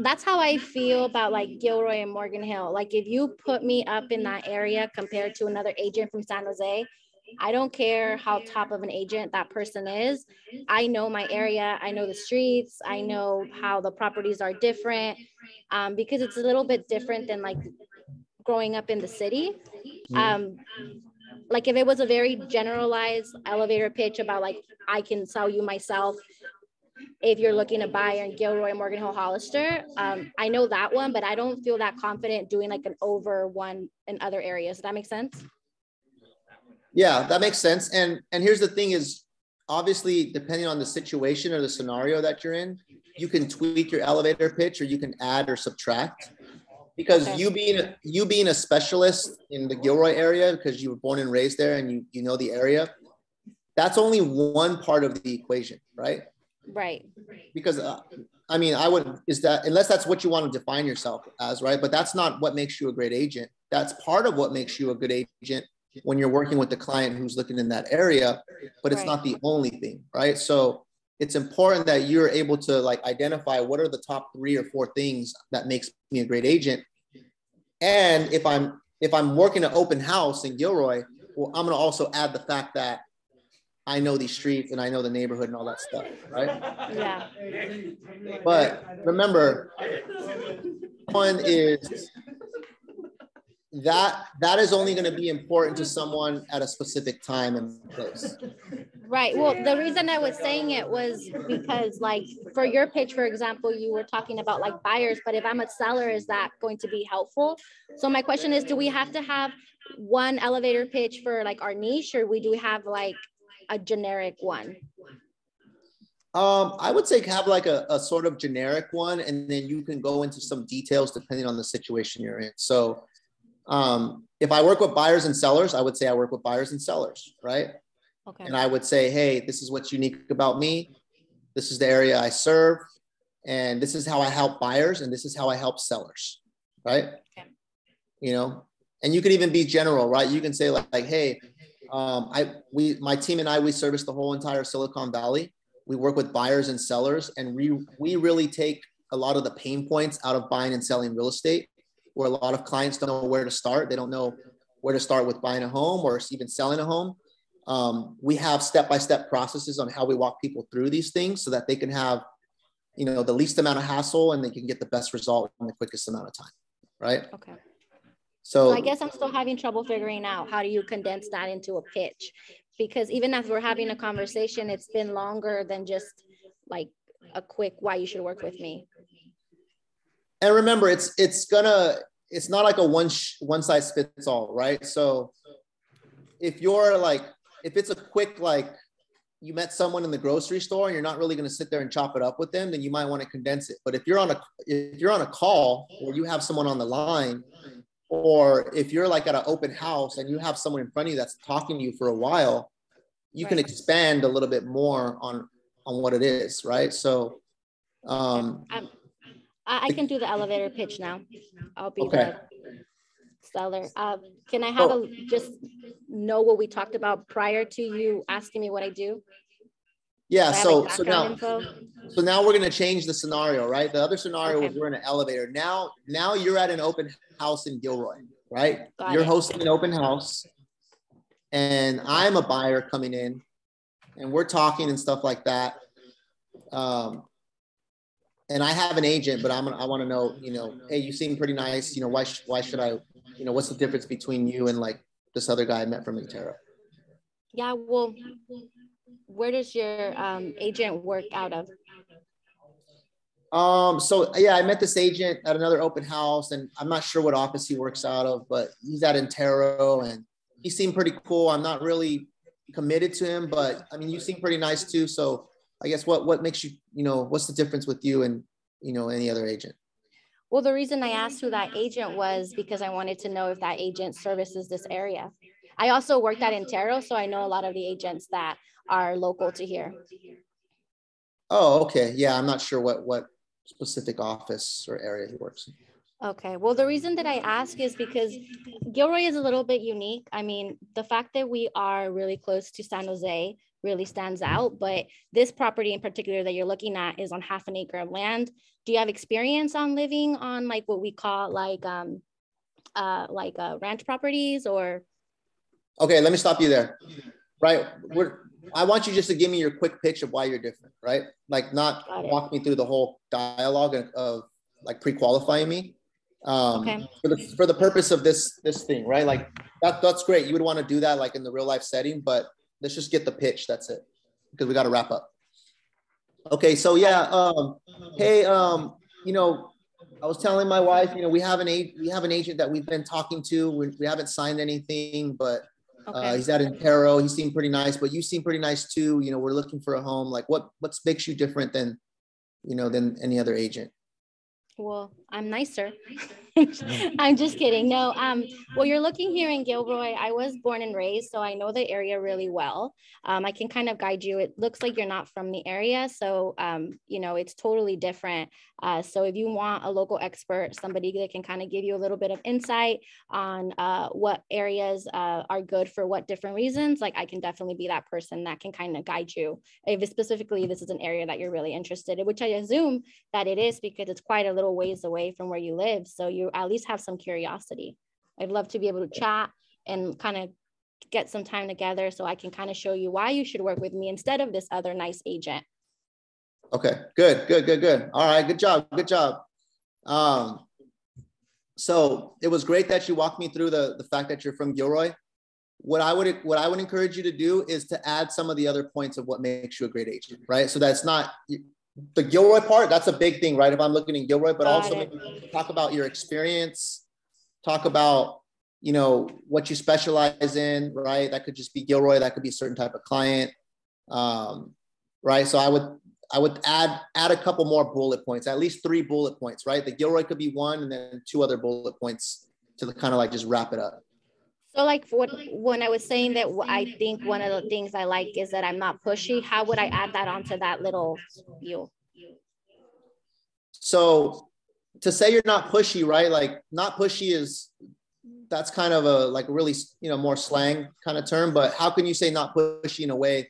Speaker 7: that's how I feel about like Gilroy and Morgan Hill. Like if you put me up in that area compared to another agent from San Jose, I don't care how top of an agent that person is. I know my area. I know the streets. I know how the properties are different um, because it's a little bit different than like growing up in the city. Um, like if it was a very generalized elevator pitch about like I can sell you myself if you're looking to buy in Gilroy, Morgan Hill, Hollister. Um, I know that one, but I don't feel that confident doing like an over one in other areas. Does that make sense?
Speaker 1: Yeah, that makes sense. And and here's the thing is obviously depending on the situation or the scenario that you're in, you can tweak your elevator pitch or you can add or subtract. Because
Speaker 7: Okay.
Speaker 1: you being a, you being a specialist in the Gilroy area because you were born and raised there and you you know the area, that's only one part of the equation, right?
Speaker 7: Right.
Speaker 1: because uh, I mean, I would is that unless that's what you want to define yourself as, right? But that's not what makes you a great agent. That's part of what makes you a good agent when you're working with the client who's looking in that area, but it's
Speaker 7: Right.
Speaker 1: not the only thing, right? So it's important that you're able to like identify what are the top three or four things that makes me a great agent. And if I'm if I'm working an open house in Gilroy, well, I'm gonna also add the fact that I know these streets and I know the neighborhood and all that stuff, right?
Speaker 7: Yeah.
Speaker 1: But remember, one is that that is only going to be important to someone at a specific time and place.
Speaker 7: Right. Well, the reason I was saying it was because, like, for your pitch, for example, you were talking about like buyers, but if I'm a seller, is that going to be helpful? So, my question is do we have to have one elevator pitch for like our niche, or we do we have like a generic one?
Speaker 1: Um, I would say have like a, a sort of generic one, and then you can go into some details depending on the situation you're in. So, um, if I work with buyers and sellers, I would say I work with buyers and sellers, right?
Speaker 7: Okay.
Speaker 1: and I would say, hey, this is what's unique about me. This is the area I serve, and this is how I help buyers, and this is how I help sellers, right?
Speaker 7: Okay.
Speaker 1: You know, and you could even be general, right? You can say like, like hey, um, I we my team and I we service the whole entire Silicon Valley. We work with buyers and sellers, and we we really take a lot of the pain points out of buying and selling real estate, where a lot of clients don't know where to start. They don't know where to start with buying a home or even selling a home um, we have step-by-step processes on how we walk people through these things so that they can have you know the least amount of hassle and they can get the best result in the quickest amount of time right
Speaker 7: Okay.
Speaker 1: So,
Speaker 7: So I guess I'm still having trouble figuring out how do you condense that into a pitch? Because even as we're having a conversation, it's been longer than just like a quick why you should work with me.
Speaker 1: and remember it's it's gonna it's not like a one sh- one size fits all right so if you're like if it's a quick like you met someone in the grocery store and you're not really going to sit there and chop it up with them then you might want to condense it but if you're on a if you're on a call or you have someone on the line or if you're like at an open house and you have someone in front of you that's talking to you for a while you can expand a little bit more on on what it is, right? So, um,
Speaker 7: Um, I, can do the elevator pitch now. I'll be
Speaker 1: Okay.
Speaker 7: the seller. Uh, can I have a, just know what we talked about prior to you asking me what I do?
Speaker 1: Yeah.
Speaker 7: Do I have,
Speaker 1: So so now
Speaker 7: info?
Speaker 1: so now we're gonna change the scenario, right? The other scenario was we're in an elevator. Now now you're at an open house in Gilroy, right?
Speaker 7: Got
Speaker 1: you're
Speaker 7: it.
Speaker 1: hosting an open house, and I'm a buyer coming in, and we're talking and stuff like that. Um, and I have an agent, but I'm I want to know, you know, hey, you seem pretty nice. You know, why sh- why should I, you know, what's the difference between you and like this other guy I met from Intero?
Speaker 7: Yeah, well, where does your um, agent work out of?
Speaker 1: Um, so yeah, I met this agent at another open house, and I'm not sure what office he works out of, but he's at Intero, and he seemed pretty cool. I'm not really committed to him, but I mean, you seem pretty nice too. So I guess what what makes you, you know, what's the difference with you and you know any other agent?
Speaker 7: Well, the reason I asked who that agent was because I wanted to know if that agent services this area. I also worked at Intero, so I know a lot of the agents that are local to here.
Speaker 1: Oh, okay, yeah, I'm not sure what what specific office or area he works in.
Speaker 7: Okay, well, the reason that I ask is because Gilroy is a little bit unique. I mean, the fact that we are really close to San Jose really stands out, but this property in particular that you're looking at is on half an acre of land. Do you have experience on living on like what we call like um uh like uh ranch properties or
Speaker 1: Okay, let me stop you there. Right, we're I want you just to give me your quick pitch of why you're different, right? Like not walk me through the whole dialogue of, of like pre-qualifying me. Um,
Speaker 7: Okay.
Speaker 1: for the for the purpose of this this thing, right? Like that that's great. You would want to do that like in the real life setting, but let's just get the pitch. That's it, because we got to wrap up. Okay, so yeah, um, hey, um, you know, I was telling my wife, you know, we have an a- we have an agent that we've been talking to. We, we haven't signed anything, but uh,
Speaker 7: okay.
Speaker 1: he's at Intero. He seemed pretty nice, but you seem pretty nice too. You know, we're looking for a home. Like, what what makes you different than, you know, than any other agent?
Speaker 7: Well, I'm nicer. I'm just kidding. No, um, well, you're looking here in Gilroy. I was born and raised, so I know the area really well. Um, I can kind of guide you. It looks like you're not from the area, so um, you know, it's totally different. Uh, so if you want a local expert, somebody that can kind of give you a little bit of insight on uh, what areas uh, are good for what different reasons, like I can definitely be that person that can kind of guide you. If specifically this is an area that you're really interested in, which I assume that it is because it's quite a little ways away from where you live. So you at least have some curiosity. I'd love to be able to chat and kind of get some time together so I can kind of show you why you should work with me instead of this other nice agent.
Speaker 1: Okay, good, good, good, good. All right, good job, good job. Um, so it was great that you walked me through the the fact that you're from Gilroy. What I would what I would encourage you to do is to add some of the other points of what makes you a great agent, right? So that's not the Gilroy part. That's a big thing, right? If I'm looking in Gilroy, but
Speaker 7: Got
Speaker 1: also talk about your experience, talk about you know what you specialize in, right? That could just be Gilroy. That could be a certain type of client, um, right? So I would I would add add a couple more bullet points, at least three bullet points, right? The Gilroy could be one, and then two other bullet points to kind of like just wrap it up.
Speaker 7: So like for what, when I was saying that I think one of the things I like is that I'm not pushy, how would I add that onto that little view?
Speaker 1: So to say you're not pushy, right? Like not pushy is that's kind of a like really you know more slang kind of term. But how can you say not pushy in a way?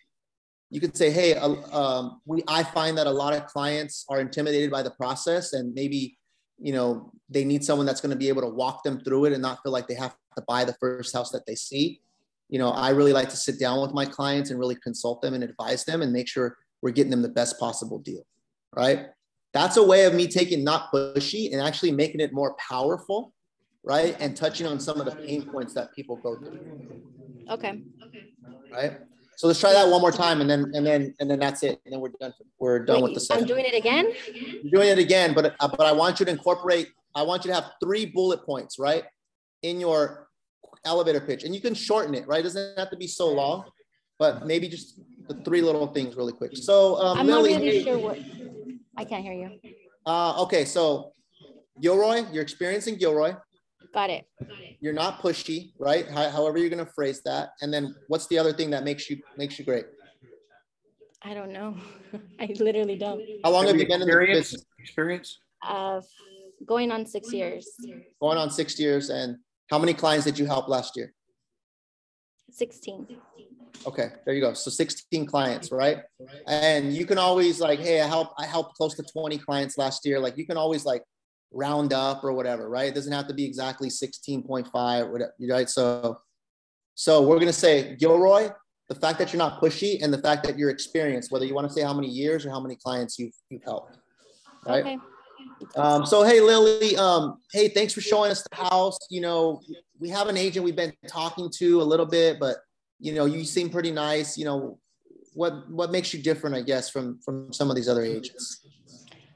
Speaker 1: You could say, hey, uh, um, we I find that a lot of clients are intimidated by the process, and maybe you know they need someone that's going to be able to walk them through it and not feel like they have to buy the first house that they see. You know, I really like to sit down with my clients and really consult them and advise them and make sure we're getting them the best possible deal, right? that's a way of me taking not pushy and actually making it more powerful, right? And touching on some of the pain points that people go through,
Speaker 7: Okay.
Speaker 1: right? So let's try that one more time, and then and then and then that's it. And then we're done. We're done with
Speaker 7: the
Speaker 1: the
Speaker 7: I'm doing it again?
Speaker 1: You're doing it again, but uh, but I want you to incorporate. I want you to have three bullet points, right, in your elevator pitch, and you can shorten it, right? It doesn't have to be so long, but maybe just the three little things really quick. So um,
Speaker 7: I'm not really sure what, I can't hear you.
Speaker 1: Uh, okay, so Gilroy, your experience in Gilroy,
Speaker 7: Got it.
Speaker 1: You're not pushy, right? How, however you're gonna phrase that. And then what's the other thing that makes you makes you great?
Speaker 7: I don't know. I literally don't.
Speaker 1: How long have you been in the business?
Speaker 6: Experience?
Speaker 7: Uh, going on six years.
Speaker 1: Going on six years. And how many clients did you help last year?
Speaker 7: 16.
Speaker 1: Okay, there you go. So 16 clients, right? And you can always like, hey, I help I helped close to 20 clients last year. Like you can always like round up or whatever, right? It doesn't have to be exactly 16.5 whatever, right? So so we're gonna say Gilroy, the fact that you're not pushy and the fact that you're experienced, whether you want to say how many years or how many clients you've you've helped. Right.
Speaker 7: Okay.
Speaker 1: Um, so hey Lily, um, hey, thanks for showing us the house. You know, we have an agent we've been talking to a little bit, but you know, you seem pretty nice. You know, what what makes you different, I guess, from from some of these other agents?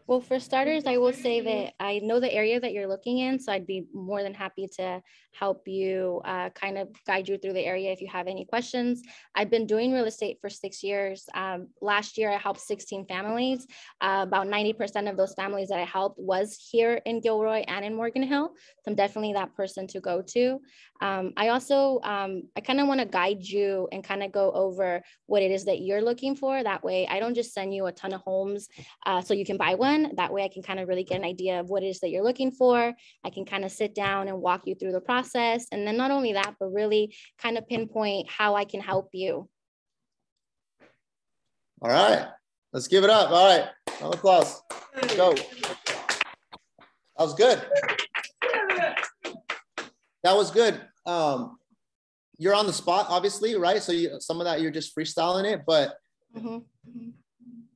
Speaker 7: Well, for starters, I will say that I know the area that you're looking in, so I'd be more than happy to help you uh, kind of guide you through the area if you have any questions. I've been doing real estate for six years. Um, last year, I helped 16 families. Uh, about 90% of those families that I helped was here in Gilroy and in Morgan Hill. So I'm definitely that person to go to. Um, I also, um, I kind of want to guide you and kind of go over what it is that you're looking for. That way, I don't just send you a ton of homes uh, so you can buy one. That way, I can kind of really get an idea of what it is that you're looking for. I can kind of sit down and walk you through the process. And then not only that, but really kind of pinpoint how I can help you.
Speaker 1: All right, let's give it up. All right, round of applause. Let's go. That was good. That was good. Um, you're on the spot, obviously, right? So you, some of that you're just freestyling it, but
Speaker 7: Mhm.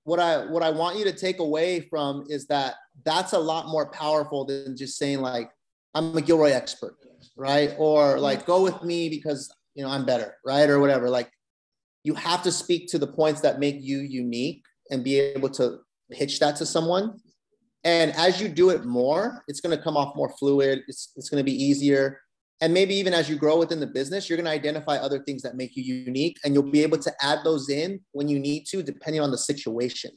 Speaker 1: What I what I want you to take away from is that that's a lot more powerful than just saying like I'm a Gilroy expert, right? Or mm-hmm. like go with me because you know I'm better, right? Or whatever. Like you have to speak to the points that make you unique and be able to pitch that to someone. And as you do it more, it's going to come off more fluid. It's, it's going to be easier. And maybe even as you grow within the business, you're going to identify other things that make you unique and you'll be able to add those in when you need to, depending on the situation,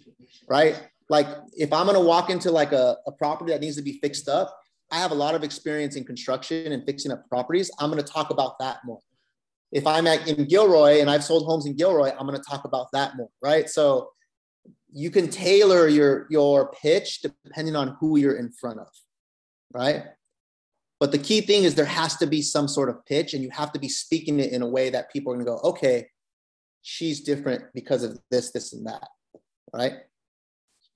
Speaker 1: right? Like if I'm going to walk into like a, a property that needs to be fixed up, I have a lot of experience in construction and fixing up properties. I'm going to talk about that more. If I'm at in Gilroy and I've sold homes in Gilroy, I'm going to talk about that more, right? So you can tailor your your pitch depending on who you're in front of, right? But the key thing is there has to be some sort of pitch, and you have to be speaking it in a way that people are going to go, okay, she's different because of this, this, and that, right?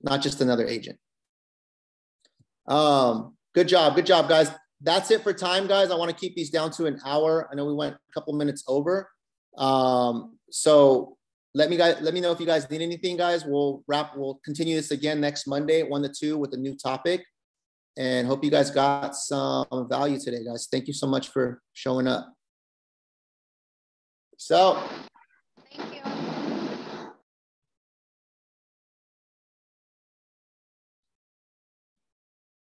Speaker 1: Not just another agent. Um, good job, good job, guys. That's it for time, guys. I want to keep these down to an hour. I know we went a couple minutes over. Um, so let me guys let me know if you guys need anything, guys. We'll wrap. We'll continue this again next Monday, one to two, with a new topic. And hope you guys got some value today, guys. Thank you so much for showing up. So.